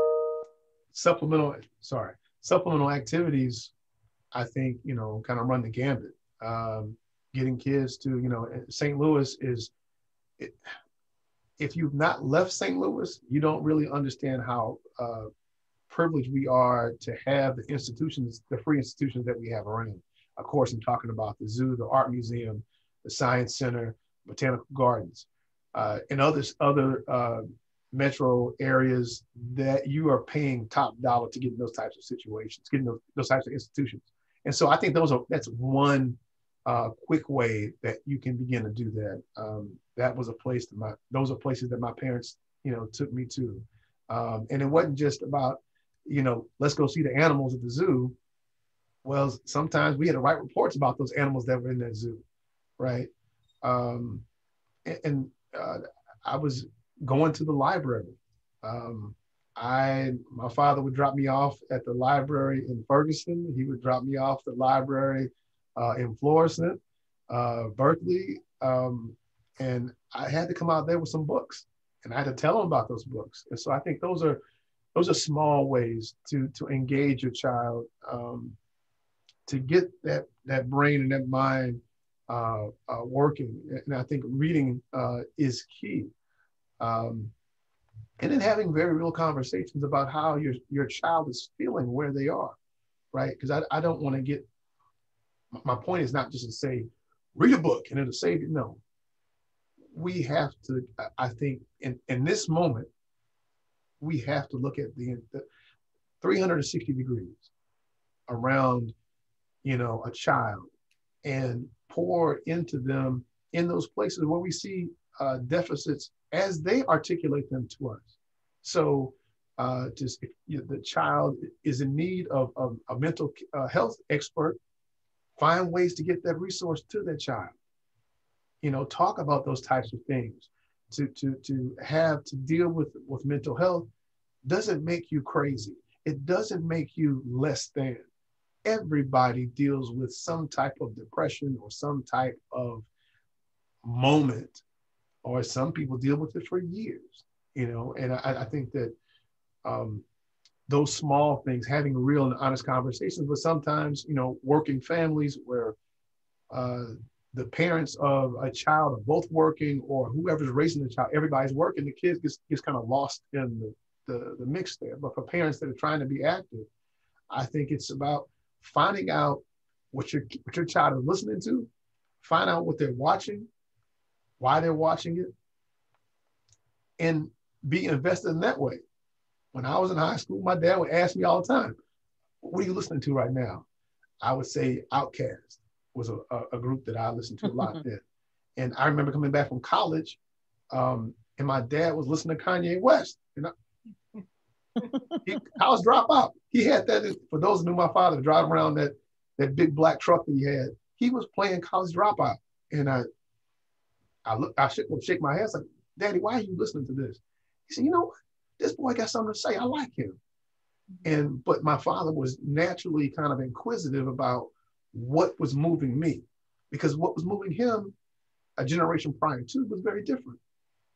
supplemental, sorry, supplemental activities, I think, you know, kind of run the gambit. Um, getting kids to, you know, St. Louis is, it, if you've not left St. Louis, you don't really understand how uh, privileged we are to have the institutions, the free institutions that we have around. Of course, I'm talking about the zoo, the art museum, the Science Center, Botanical Gardens, uh, and others, other uh, metro areas that you are paying top dollar to get in those types of situations, getting those, those types of institutions. And so I think those are that's one uh, quick way that you can begin to do that. Um, that was a place that my those are places that my parents you know took me to, um, and it wasn't just about you know let's go see the animals at the zoo. Well, sometimes we had to write reports about those animals that were in that zoo right? Um, and, and uh, I was going to the library. Um, I my father would drop me off at the library in Ferguson. He would drop me off the library uh, in Florissant, uh, Berkeley, um, and I had to come out there with some books, and I had to tell them about those books. And so I think those are those are small ways to to engage your child, um, to get that that brain and that mind uh, uh, working. And I think reading uh, is key. Um, and then having very real conversations about how your, your child is feeling where they are, right? Because I, I don't want to get, my point is not just to say, read a book and it'll save you. No. We have to, I think, in, in this moment, we have to look at the, the 360 degrees around, you know, a child and pour into them in those places where we see uh, deficits as they articulate them to us. So, uh, just you know, the child is in need of, of a mental uh, health expert, find ways to get that resource to that child. You know, talk about those types of things. To to to have to deal with with mental health doesn't make you crazy. It doesn't make you less than everybody deals with some type of depression or some type of moment, or some people deal with it for years, you know. And I, I think that um, those small things, having real and honest conversations, but sometimes, you know, working families where uh, the parents of a child are both working or whoever's raising the child, everybody's working, the kids gets, gets kind of lost in the, the, the mix there. But for parents that are trying to be active, I think it's about finding out what your what your child is listening to, find out what they're watching, why they're watching it, and be invested in that way. When I was in high school, my dad would ask me all the time, what are you listening to right now? I would say OutKast was a, a, a group that I listened to a lot then. And I remember coming back from college, um, and my dad was listening to Kanye West. And I, he, house dropout. He had that. For those who knew my father, driving around that that big black truck that he had, he was playing college dropout. And I, I look, I shake, shake my head, like, Daddy, why are you listening to this? He said, You know what? This boy got something to say. I like him. And but my father was naturally kind of inquisitive about what was moving me, because what was moving him, a generation prior to, was very different.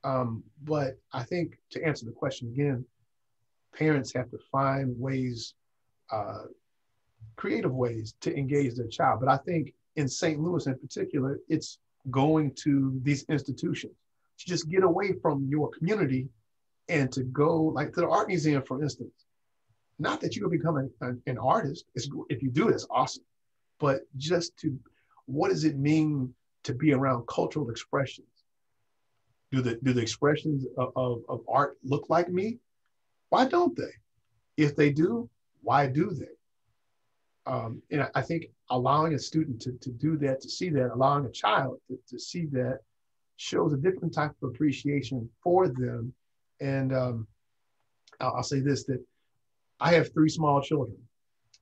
Um, but I think to answer the question again, parents have to find ways, uh, creative ways to engage their child. But I think in St. Louis in particular, it's going to these institutions to just get away from your community and to go like to the art museum, for instance. Not that you'll become an, an, an artist. It's, if you do, it's awesome. But just to, what does it mean to be around cultural expressions? Do the do the expressions of, of, of art look like me? Why don't they? If they do, why do they? Um, and I think allowing a student to, to do that, to see that, allowing a child to, to see that shows a different type of appreciation for them. And um, I'll, I'll, say this that I have three small children,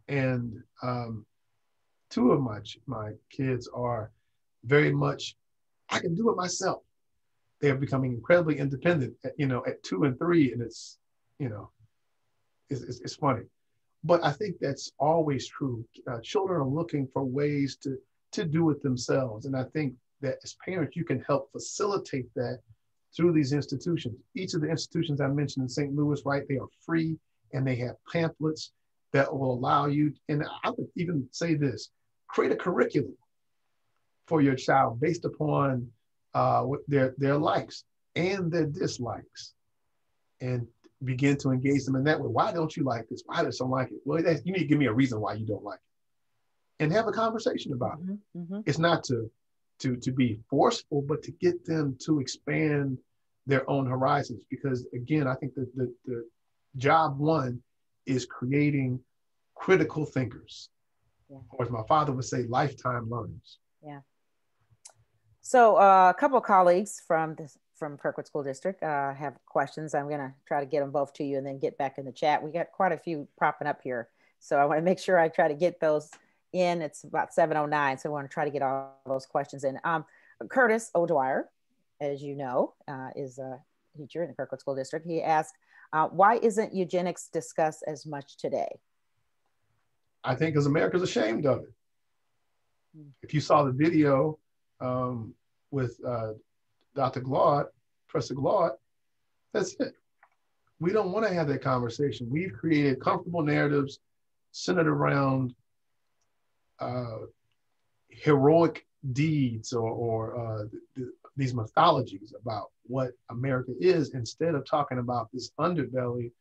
and um, two of my, my kids are very much, I can do it myself. They're becoming incredibly independent, at, you know, at two and three, and it's you know, it's, it's, it's funny. But I think that's always true. Uh, children are looking for ways to, to do it themselves. And I think that as parents, you can help facilitate that through these institutions. Each of the institutions I mentioned in St. Louis, right, they are free and they have pamphlets that will allow you, and I would even say this, create a curriculum for your child based upon uh, their, their likes and their dislikes. And begin to engage them in that way. Why don't you like this? Why does someone like it? Well, you need to give me a reason why you don't like it, and have a conversation about mm-hmm, it. Mm-hmm. It's not to to to be forceful, but to get them to expand their own horizons. Because again, I think that the, the job one is creating critical thinkers, yeah. or as my father would say, lifetime learners. Yeah. So uh, a couple of colleagues from the from Kirkwood School District uh, have questions. I'm going to try to get them both to you and then get back in the chat. We got quite a few propping up here. So I want to make sure I try to get those in. It's about 7.09, so I want to try to get all those questions in. Um, Curtis O'Dwyer, as you know, uh, is a teacher in the Kirkwood School District. He asked, uh, why isn't eugenics discussed as much today? I think because America's ashamed of it. Hmm. If you saw the video um, with uh, Dr. Glaude, Professor Glaude, that's it. We don't want to have that conversation. We've created comfortable narratives centered around uh, heroic deeds or, or uh, th- these mythologies about what America is instead of talking about this underbelly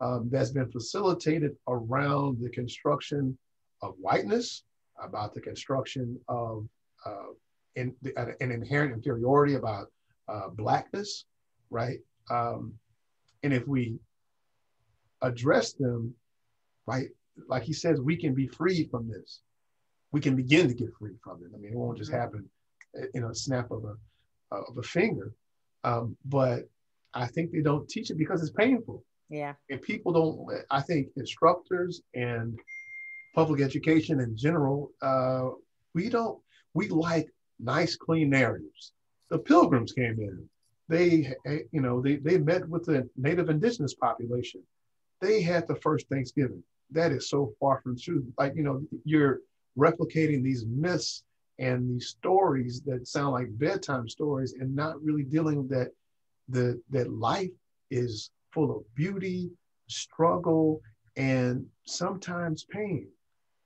um, that's been facilitated around the construction of whiteness, about the construction of uh, in, an inherent inferiority about uh, blackness, right? Um, and if we address them, right, like he says, we can be freed from this. We can begin to get free from it. I mean, it won't just mm-hmm. happen in a snap of a of a finger. Um, but I think they don't teach it because it's painful. Yeah. And people don't. I think instructors and public education in general, uh, we don't. We like nice, clean narratives the pilgrims came in. They, you know, they, they met with the native indigenous population. They had the first Thanksgiving. That is so far from true. Like, you know, you're replicating these myths and these stories that sound like bedtime stories and not really dealing with that the that life is full of beauty, struggle, and sometimes pain.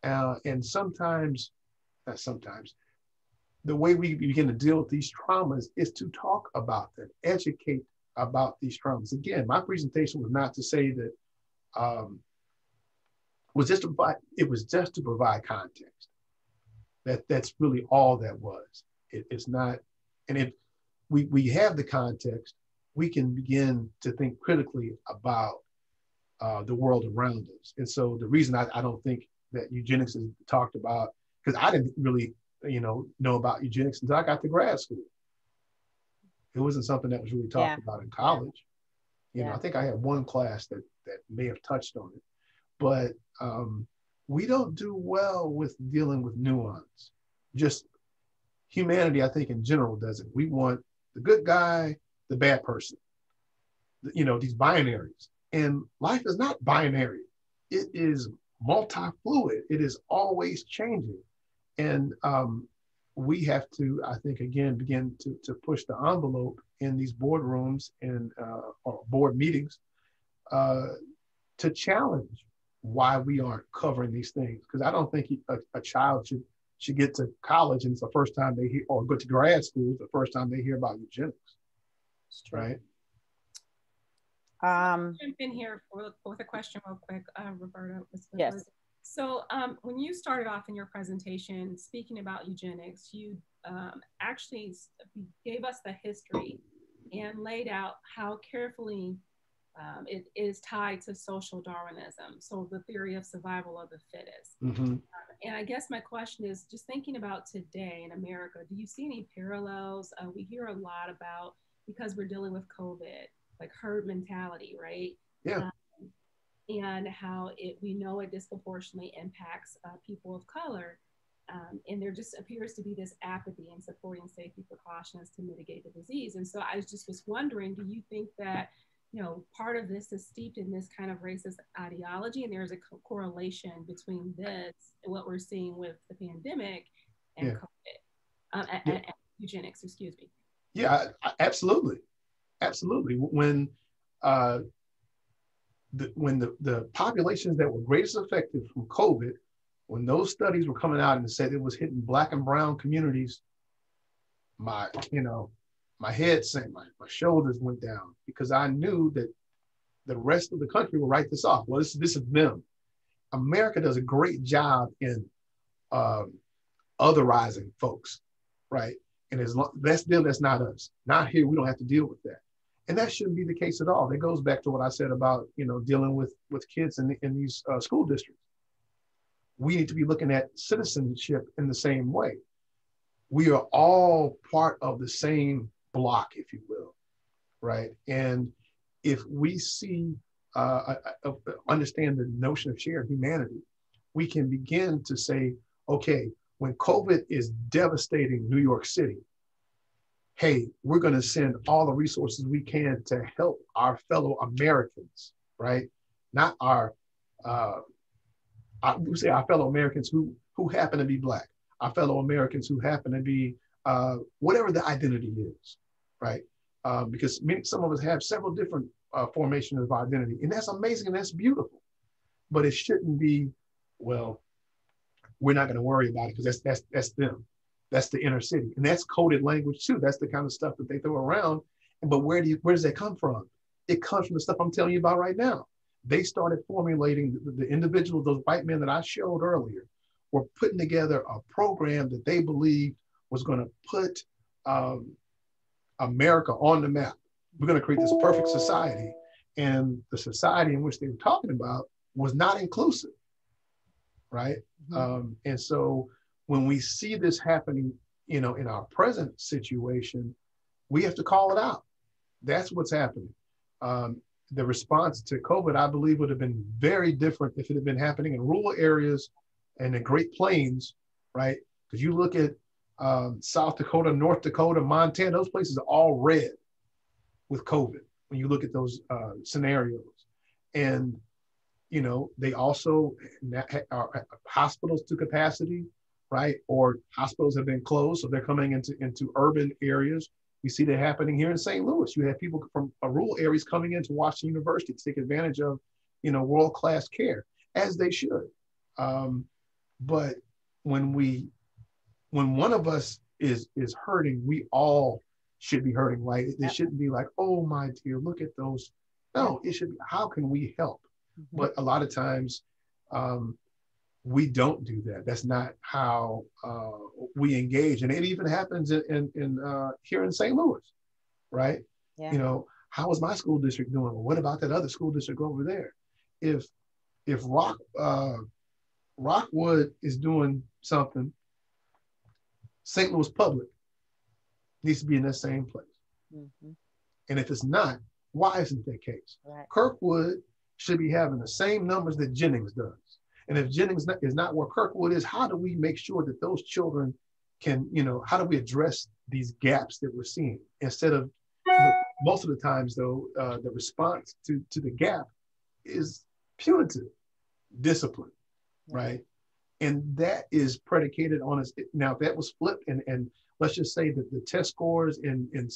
Uh, and sometimes, not sometimes, the way we begin to deal with these traumas is to talk about them, educate about these traumas. Again, my presentation was not to say that um, was just to provide, it was just to provide context. That that's really all that was. It, it's not, and if we we have the context, we can begin to think critically about uh, the world around us. And so the reason I, I don't think that eugenics is talked about, because I didn't really, you know, know about eugenics until I got to grad school. It wasn't something that was really talked yeah. about in college. You yeah. know, I think I had one class that that may have touched on it, but um, we don't do well with dealing with nuance. Just humanity, I think, in general, doesn't. We want the good guy, the bad person. You know, these binaries. And life is not binary. It is multi-fluid. It is always changing. And um, we have to, I think, again, begin to, to push the envelope in these boardrooms and uh, or board meetings uh, to challenge why we aren't covering these things. Because I don't think a, a, child should should get to college and it's the first time they hear, or go to grad school, the first time they hear about eugenics, right? Um, jump in here for, with a question real quick, uh, Roberta. Yes. So um, when you started off in your presentation speaking about eugenics, you um, actually gave us the history and laid out how carefully um, it is tied to social Darwinism, so the theory of survival of the fittest. Mm-hmm. Uh, and I guess my question is just thinking about today in America, do you see any parallels? Uh, we hear a lot about because we're dealing with COVID, like herd mentality, right? Yeah. Um, and how it we know it disproportionately impacts uh, people of color. Um, and there just appears to be this apathy in supporting safety precautions to mitigate the disease. And so I was just was wondering, do you think that you know, part of this is steeped in this kind of racist ideology, and there's a co- correlation between this and what we're seeing with the pandemic and yeah. COVID, um, yeah. and, and eugenics. Excuse me. Yeah, absolutely, absolutely. When uh, the, when the, the populations that were greatest affected from COVID, when those studies were coming out and said it was hitting black and brown communities, my you know my head sank, my, my shoulders went down because I knew that the rest of the country will write this off. Well, this, this is them. America does a great job in um, otherizing folks, right? And as long, that's them, that's not us. Not here, we don't have to deal with that. And that shouldn't be the case at all. That goes back to what I said about, you know, dealing with, with kids in, in these uh, school districts. We need to be looking at citizenship in the same way. We are all part of the same block, if you will, right? And if we see, uh, understand the notion of shared humanity, we can begin to say, okay, when COVID is devastating New York City, hey, we're going to send all the resources we can to help our fellow Americans, right? Not our, uh, I would say our fellow Americans who who happen to be black, our fellow Americans who happen to be uh, whatever the identity is, right? Um, because many, some of us have several different uh, formations of identity, and that's amazing and that's beautiful. But it shouldn't be, well, we're not going to worry about it because that's that's that's them, that's the inner city, and that's coded language too. That's the kind of stuff that they throw around. But where do you, where does that come from? It comes from the stuff I'm telling you about right now. They started formulating the, the individuals, those white men that I showed earlier, were putting together a program that they believed was going to put um, America on the map. We're going to create this perfect society. And the society in which they were talking about was not inclusive, right? Mm-hmm. Um, and so when we see this happening, you know, in our present situation, we have to call it out. That's what's happening. Um, the response to COVID, I believe, would have been very different if it had been happening in rural areas and the Great Plains, right? Because you look at um, South Dakota, North Dakota, Montana, those places are all red with COVID when you look at those uh, scenarios. And, you know, they also are hospitals to capacity, right? Or hospitals have been closed, so they're coming into, into urban areas. We see that happening here in St. Louis. You have people from uh, rural areas coming into Washington University to take advantage of, you know, world-class care, as they should. Um, but when we when one of us is is hurting, we all should be hurting, right? It, it shouldn't be like, oh my dear, look at those. No, it should be how can we help? Mm-hmm. But a lot of times um, we don't do that. That's not how uh, we engage, and it even happens in in, in uh, here in St. Louis, right? Yeah. You know, how is my school district doing? Well, what about that other school district over there? if if Rock uh, Rockwood is doing something, St. Louis Public needs to be in that same place. Mm-hmm. And if it's not, why isn't that case? Right. Kirkwood should be having the same numbers that Jennings does. And if Jennings is not where Kirkwood is, how do we make sure that those children can, you know, how do we address these gaps that we're seeing instead of most of the times though, uh, the response to, to the gap is punitive discipline, right? And that is predicated on us. Now, if that was flipped and, and let's just say that the test scores in, in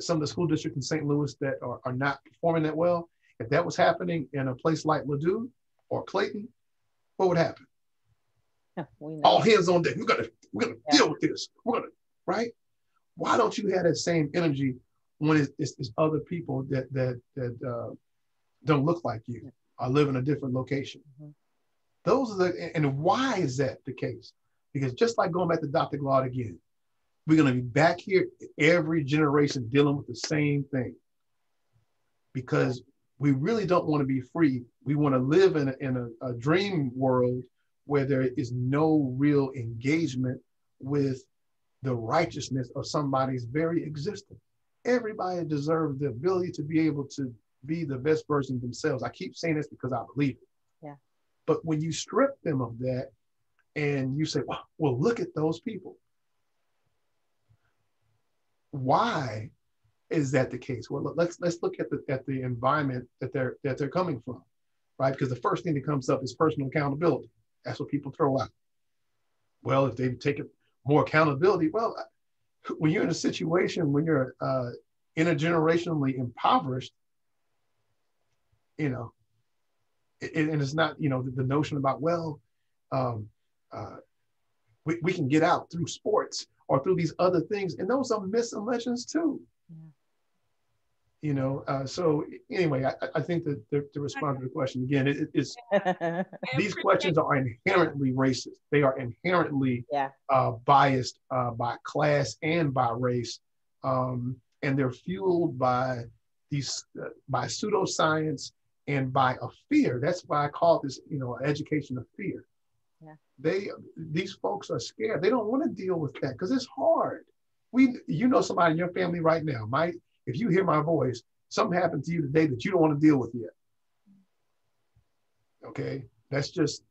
some of the school districts in St. Louis that are, are not performing that well, if that was happening in a place like Ladue or Clayton, what would happen? Yeah, All hands on deck. We're gonna we're gonna yeah. deal with this. We're gonna right. Why don't you have that same energy when it's, it's, it's other people that that that uh, don't look like you or live in a different location? Mm-hmm. Those are the and why is that the case? Because just like going back to Dr. Glaude again, we're gonna be back here every generation dealing with the same thing. Because we really don't want to be free. We want to live in a, in a, a dream world where there is no real engagement with the righteousness of somebody's very existence. Everybody deserves the ability to be able to be the best version themselves. I keep saying this because I believe it. But when you strip them of that and you say, well, well look at those people. Why is that the case? Well, let's let's look at the at the environment that they're that they're coming from, right? Because the first thing that comes up is personal accountability. That's what people throw out. Well, if they've taken more accountability, well, when you're in a situation when you're uh, intergenerationally impoverished, you know, it, and it's not you know the, the notion about well, um, uh, we, we can get out through sports or through these other things, and those are myths and legends too yeah. you know uh, so anyway i, I think that the, to, respond to the question again it, it's these questions are inherently racist they are inherently yeah. uh, biased uh, by class and by race um, and they're fueled by these uh, by pseudoscience and by a fear that's why i call this you know education of fear yeah. they these folks are scared they don't want to deal with that because it's hard we you know somebody in your family right now might if you hear my voice, something happened to you today that you don't want to deal with yet. Okay, that's just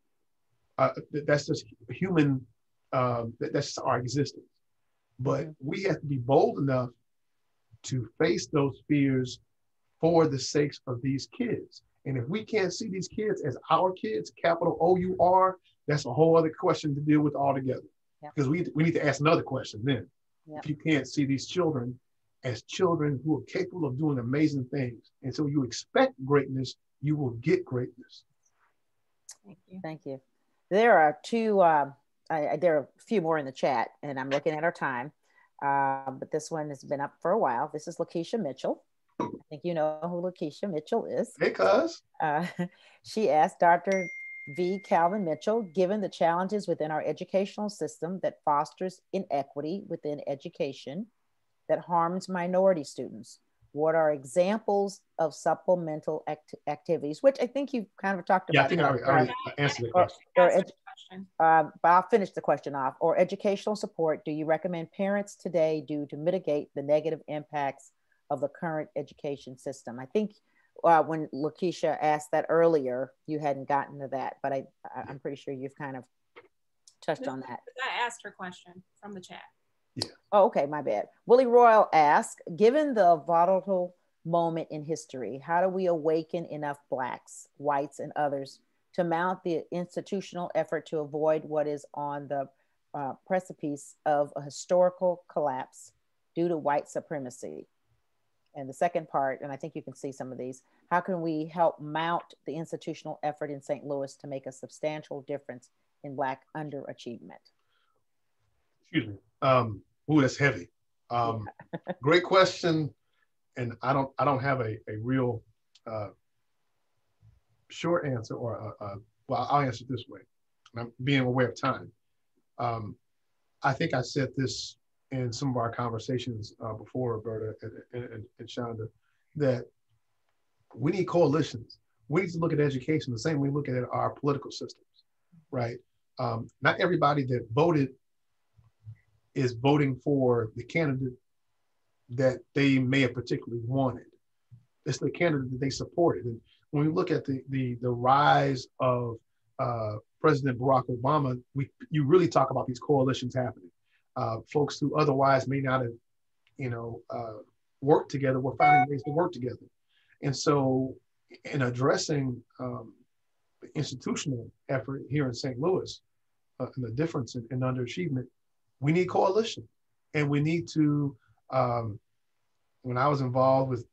uh, that's just human. Uh, that's our existence. But we have to be bold enough to face those fears for the sakes of these kids. And if we can't see these kids as our kids, capital O U R, that's a whole other question to deal with altogether. Because we, we need to ask another question then. If you can't see these children as children who are capable of doing amazing things. And so you expect greatness, you will get greatness. Thank you. Thank you. There are two, uh, I, there are a few more in the chat, and I'm looking at our time. Uh, but this one has been up for a while. This is Lakeisha Mitchell. I think you know who Lakeisha Mitchell is. Hey, cuz. Uh, she asked Dr. V. Calvin Mitchell, given the challenges within our educational system that fosters inequity within education, that harms minority students? What are examples of supplemental act activities, which I think you kind of talked yeah, about. Yeah, I think I already answered the question. Or, or uh, but I'll finish the question off. Or educational support do you recommend parents today do to mitigate the negative impacts of the current education system? I think uh, when Lakeisha asked that earlier, you hadn't gotten to that, but I, I'm pretty sure you've kind of touched on that. I asked her question from the chat. Yeah. Oh, okay, my bad. Willie Royal asked, given the volatile moment in history, how do we awaken enough blacks, whites, and others to mount the institutional effort to avoid what is on the uh, precipice of a historical collapse due to white supremacy? And the second part, and I think you can see some of these, how can we help mount the institutional effort in St. Louis to make a substantial difference in Black underachievement? Excuse me. Um, ooh, that's heavy. Um, great question, and I don't I don't have a a real uh, short answer or a, a, well I'll answer it this way. I'm being aware of time. Um, I think I said this in some of our conversations uh, before, Roberta and, and, and Shonda, that we need coalitions. we need to look at education the same way we look at our political systems, right? Um, not everybody that voted is voting for the candidate that they may have particularly wanted. It's the candidate that they supported. And when we look at the the, the rise of uh, President Barack Obama, we you really talk about these coalitions happening. Uh, folks who otherwise may not have, you know, uh, worked together were finding ways to work together. And so, in addressing um, the institutional effort here in St. Louis uh, and the difference in, in underachievement, we need coalition, and we need to. Um, when I was involved with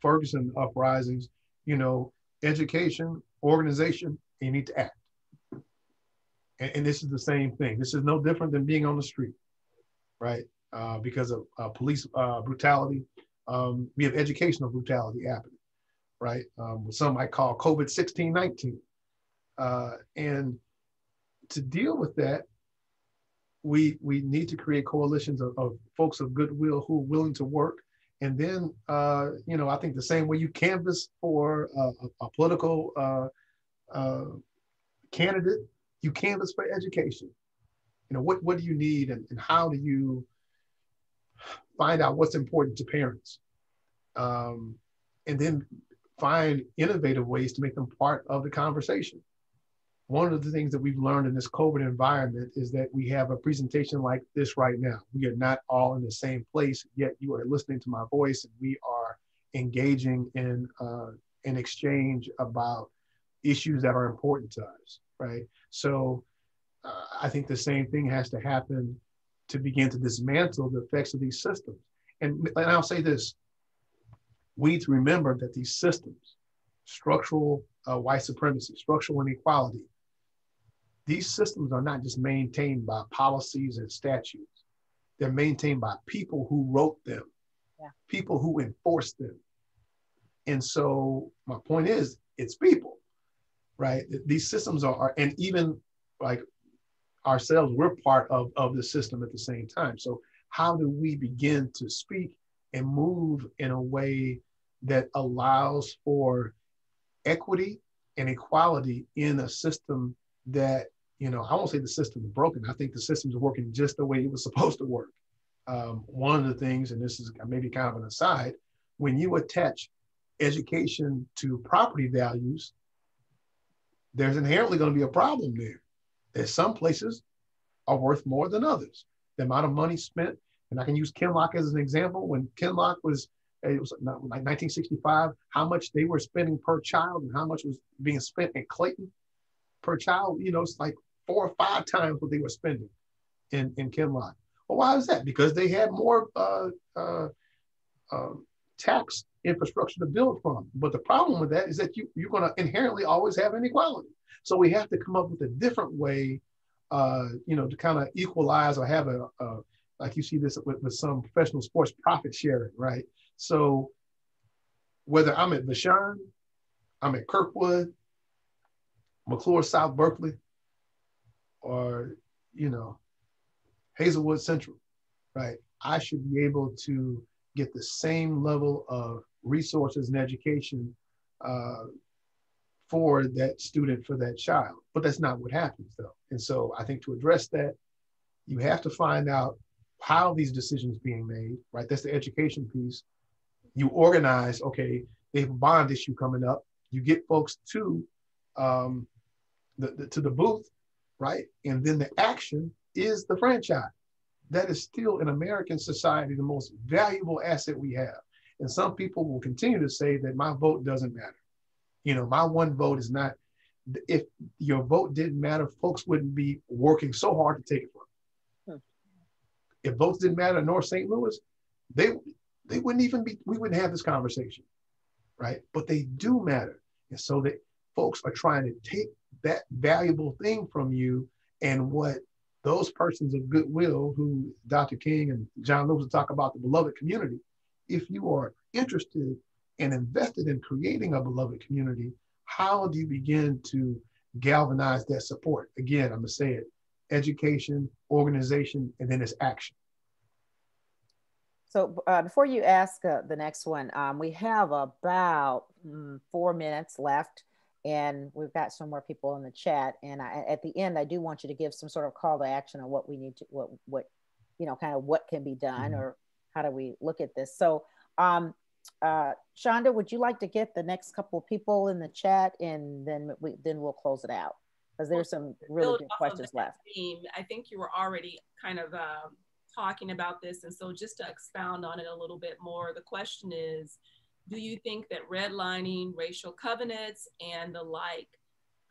Ferguson uprisings, you know, education, organization, you need to act. And, and, this is the same thing. This is no different than being on the street, right? Uh, because of uh, police uh, brutality, um, we have educational brutality happening, right? Um, some might call COVID 16 19. Uh, and to deal with that, we, we need to create coalitions of, of folks of goodwill who are willing to work. And then, uh, you know, I think the same way you canvass for a, a political uh, uh, candidate, you canvass for education. You know, what, what do you need and, and how do you find out what's important to parents? Um, and then find innovative ways to make them part of the conversation one of the things that we've learned in this COVID environment is that we have a presentation like this right now. We are not all in the same place, yet you are listening to my voice and we are engaging in uh, an exchange about issues that are important to us, right? So uh, I think the same thing has to happen to begin to dismantle the effects of these systems. And, and I'll say this, we need to remember that these systems, structural uh, white supremacy, structural inequality, these systems are not just maintained by policies and statutes, they're maintained by people who wrote them, yeah. people who enforce them. And so my point is, it's people, right? These systems are, are and even like ourselves, we're part of, of the system at the same time. So how do we begin to speak and move in a way that allows for equity and equality in a system that you know, I won't say the system is broken. I think the system is working just the way it was supposed to work. Um, one of the things, and this is maybe kind of an aside, when you attach education to property values, there's inherently going to be a problem there. That some places are worth more than others. The amount of money spent, and I can use Kinloch as an example. When Kinloch was, it was like 1965, how much they were spending per child and how much was being spent in Clayton per child, you know, it's like four or five times what they were spending in, in Kinloch. Well, why is that? Because they had more uh, uh, uh, tax infrastructure to build from. But the problem with that is that you, you're going to inherently always have inequality. So we have to come up with a different way, uh, you know, to kind of equalize or have a, a, like you see this with, with some professional sports profit sharing, right? So whether I'm at Vashon, I'm at Kirkwood, McCluer, South Berkeley, or you know Hazelwood Central, right? I should be able to get the same level of resources and education uh, for that student for that child. But that's not what happens though. And so I think to address that, you have to find out how these decisions being made, right? That's the education piece. You organize, okay, they have a bond issue coming up. You get folks to um, the, the, to the booth right? And then the action is the franchise. That is still in American society the most valuable asset we have. And some people will continue to say that my vote doesn't matter. You know, my one vote is not, if your vote didn't matter, folks wouldn't be working so hard to take it from. Hmm. If votes didn't matter in North St. Louis, they they wouldn't even be, we wouldn't have this conversation, right? But they do matter. And so that folks are trying to take that valuable thing from you and what those persons of goodwill who Dr. King and John Lewis talk about the beloved community, if you are interested and invested in creating a beloved community, how do you begin to galvanize that support? Again, I'm gonna say it, education, organization, and then it's action. So uh, before you ask uh, the next one, um, we have about mm, four minutes left and we've got some more people in the chat. And I, at the end, I do want you to give some sort of call to action on what we need to, what, what, you know, kind of what can be done mm-hmm. or how do we look at this? So, um, uh, Shonda, would you like to get the next couple of people in the chat and then we, then we'll close it out because there's some really good questions left. Theme, I think you were already kind of uh, talking about this. And so just to expound on it a little bit more, the question is, do you think that redlining, racial covenants, and the like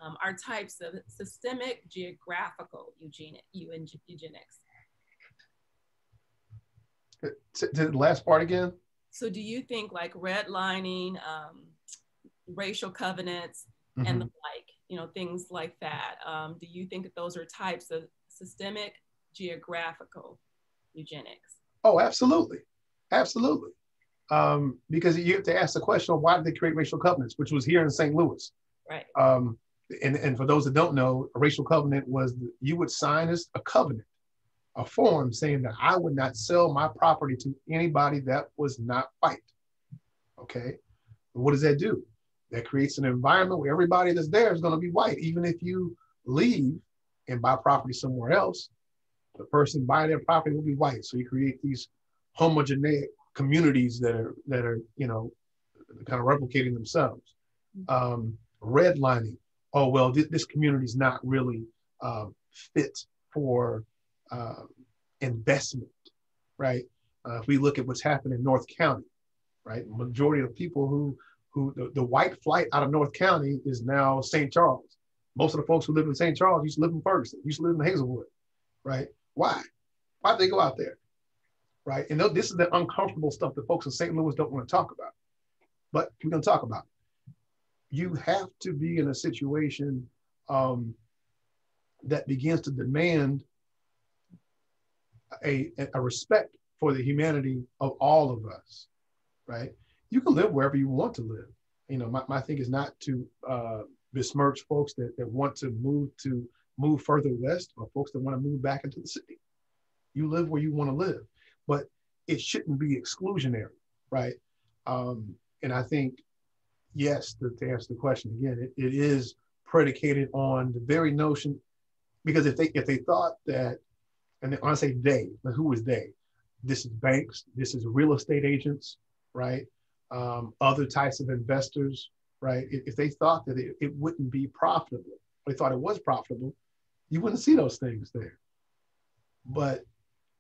um, are types of systemic geographical eugenics? To the last part again? So do you think like redlining, um, racial covenants, mm-hmm. and the like, you know, things like that, um, do you think that those are types of systemic geographical eugenics? Oh, absolutely. Absolutely. Um, because you have to ask the question of why did they create racial covenants, which was here in St. Louis. Right. Um, and, and for those that don't know, a racial covenant was you would sign as a covenant, a form saying that I would not sell my property to anybody that was not white. Okay. what does that do? That creates an environment where everybody that's there is going to be white. Even if you leave and buy property somewhere else, the person buying their property will be white. So you create these homogeneic communities that are that are you know kind of replicating themselves. Mm-hmm. Um, redlining. Oh well, th- this community is not really uh, fit for uh, investment, right? Uh, if we look at what's happened in North County, right, majority of people who who the, the white flight out of North County is now St. Charles. Most of the folks who live in St. Charles used to live in Ferguson, used to live in Hazelwood, right? Why? Why'd they go out there? Right. And this is the uncomfortable stuff that folks in St. Louis don't want to talk about. But we're going to talk about it. You have to be in a situation um, that begins to demand a, a respect for the humanity of all of us, right? You can live wherever you want to live. You know, my, my thing is not to uh, besmirch folks that, that want to move to move further west or folks that want to move back into the city. You live where you want to live, but it shouldn't be exclusionary, right? Um, and I think, yes, to, to answer the question again, it, it is predicated on the very notion, because if they if they thought that, and I say they, but who is they? This is banks, this is real estate agents, right? Um, other types of investors, right? If, if they thought that it, it wouldn't be profitable, they thought it was profitable, you wouldn't see those things there. But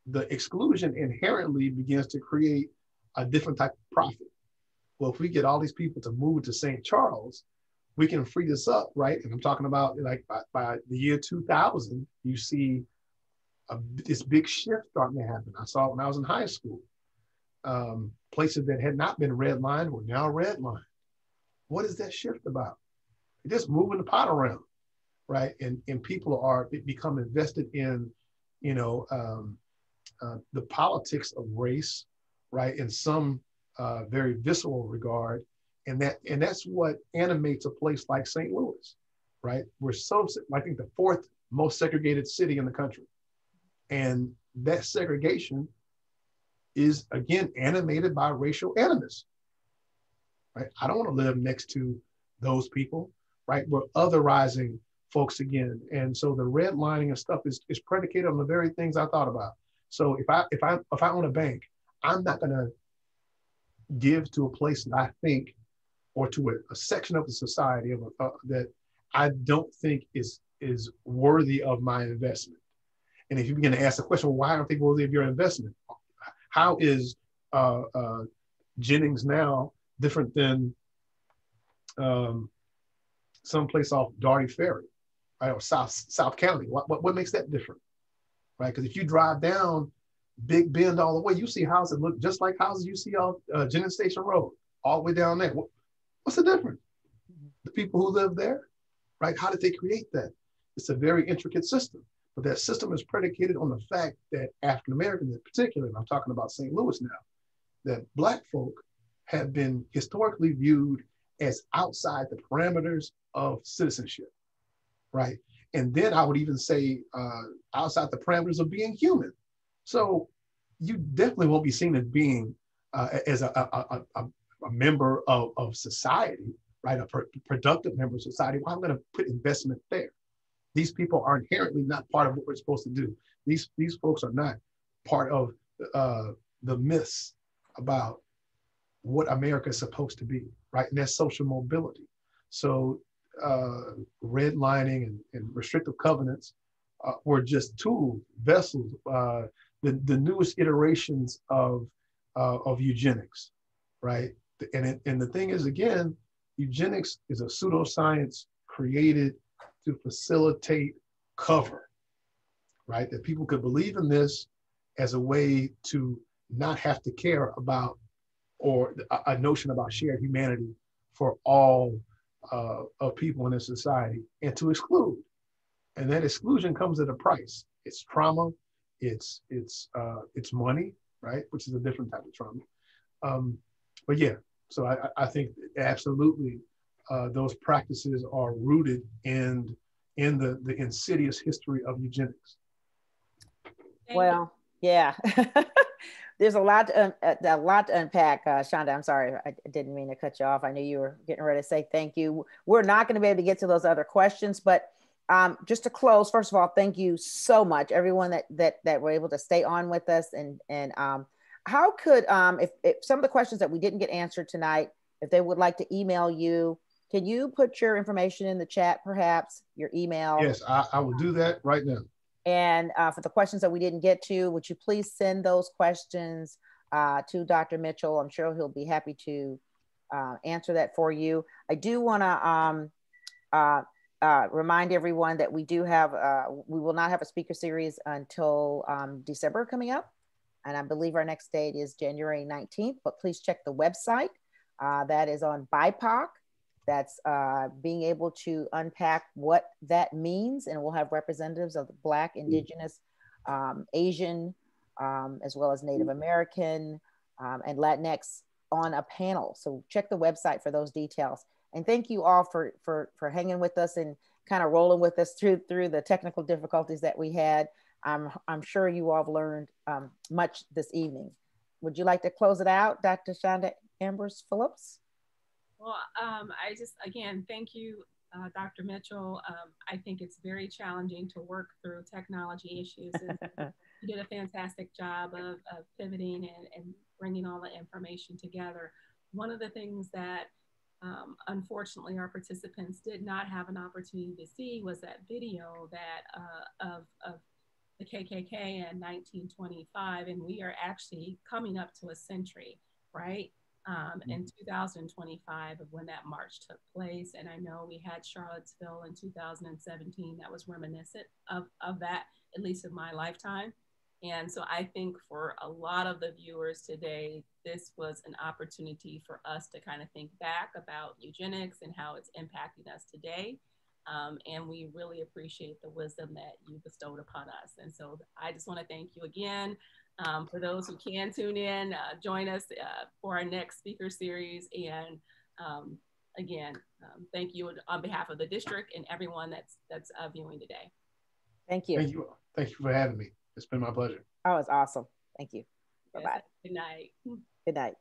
the exclusion inherently begins to create a different type of profit. Well, if we get all these people to move to St. Charles, we can free this up, right? And I'm talking about like by, by the year 2000, you see a, this big shift starting to happen. I saw it when I was in high school. Um, places that had not been redlined were now redlined. What is that shift about? just moving the pot around right? And and people are become invested in, you know, um, uh, the politics of race, right? In some uh, very visceral regard, and that and that's what animates a place like St. Louis, right? We're so I think the fourth most segregated city in the country, and that segregation is again animated by racial animus. Right? I don't want to live next to those people, right? We're otherizing folks again. And so the redlining and stuff is, is predicated on the very things I thought about. So if I if I if I own a bank, I'm not gonna give to a place that I think or to a, a section of the society of a, uh, that I don't think is is worthy of my investment. And if you begin to ask the question, well, why aren't they worthy of your investment? How is uh, uh, Jennings now different than um, someplace off Dougherty Ferry? right, or South South County. What, what, what makes that different, right? Because if you drive down Big Bend all the way, you see houses look just like houses you see on uh, Jennings Station Road, all the way down there. What, what's the difference? The people who live there, right? How did they create that? It's a very intricate system, but that system is predicated on the fact that African Americans, in particular, and I'm talking about St. Louis now, that Black folk have been historically viewed as outside the parameters of citizenship right? And then I would even say uh, outside the parameters of being human. So you definitely won't be seen as being uh, as a, a, a, a, member of, of society, right? A pr- productive member of society. Well, I'm going to put investment there. These people are inherently not part of what we're supposed to do. These these folks are not part of uh, the myths about what America is supposed to be, right? And that's social mobility. So uh, redlining and, and restrictive covenants uh, were just two vessels, uh, the, the newest iterations of, uh, of eugenics, right? And, it, and the thing is, again, eugenics is a pseudoscience created to facilitate cover, right? That people could believe in this as a way to not have to care about or a, a notion about shared humanity for all uh, of people in a society and to exclude. And that exclusion comes at a price. It's trauma, it's it's uh, it's money, right? Which is a different type of trauma. Um, but yeah, so I, I think absolutely uh, those practices are rooted in in the the insidious history of eugenics. Well, yeah. There's a lot to, uh, a lot to unpack, uh, Shonda. I'm sorry, I didn't mean to cut you off. I knew you were getting ready to say thank you. We're not going to be able to get to those other questions, but um, just to close, first of all, thank you so much, everyone that that that were able to stay on with us. And and um, how could um, if, if some of the questions that we didn't get answered tonight, if they would like to email you, can you put your information in the chat, perhaps your email? Yes, I, I will do that right now. And uh, for the questions that we didn't get to, would you please send those questions uh, to Dr. Mitchell? I'm sure he'll be happy to uh, answer that for you. I do want to um, uh, uh, remind everyone that we do have, uh, we will not have a speaker series until um, December coming up. And I believe our next date is January 19th, but please check the website. That is on BIPOC. That's uh, being able to unpack what that means. And we'll have representatives of the Black, Indigenous, um, Asian, um, as well as Native American um, and Latinx on a panel. So check the website for those details. And thank you all for, for, for hanging with us and kind of rolling with us through, through the technical difficulties that we had. I'm, I'm sure you all have learned um, much this evening. Would you like to close it out, Dr. Shonda Ambrose Phillips? Well, um, I just, again, thank you, uh, Dr. Mitchell. Um, I think it's very challenging to work through technology issues. you did a fantastic job of, of pivoting and, and bringing all the information together. One of the things that um, unfortunately, our participants did not have an opportunity to see was that video that uh, of, of the KKK in 1925, and we are actually coming up to a century, right? Um, in mm-hmm. 2025 of when that march took place. And I know we had Charlottesville in 2017 that was reminiscent of, of that, at least in my lifetime. And so I think for a lot of the viewers today, this was an opportunity for us to kind of think back about eugenics and how it's impacting us today. Um, and we really appreciate the wisdom that you bestowed upon us. And so I just want to thank you again. Um, for those who can tune in, uh, join us uh, for our next speaker series. And um, again, um, thank you on behalf of the district and everyone that's that's uh, viewing today. Thank you. Thank you. Thank you for having me. It's been my pleasure. Oh, it's awesome. Thank you. Bye bye. Good night. Good night.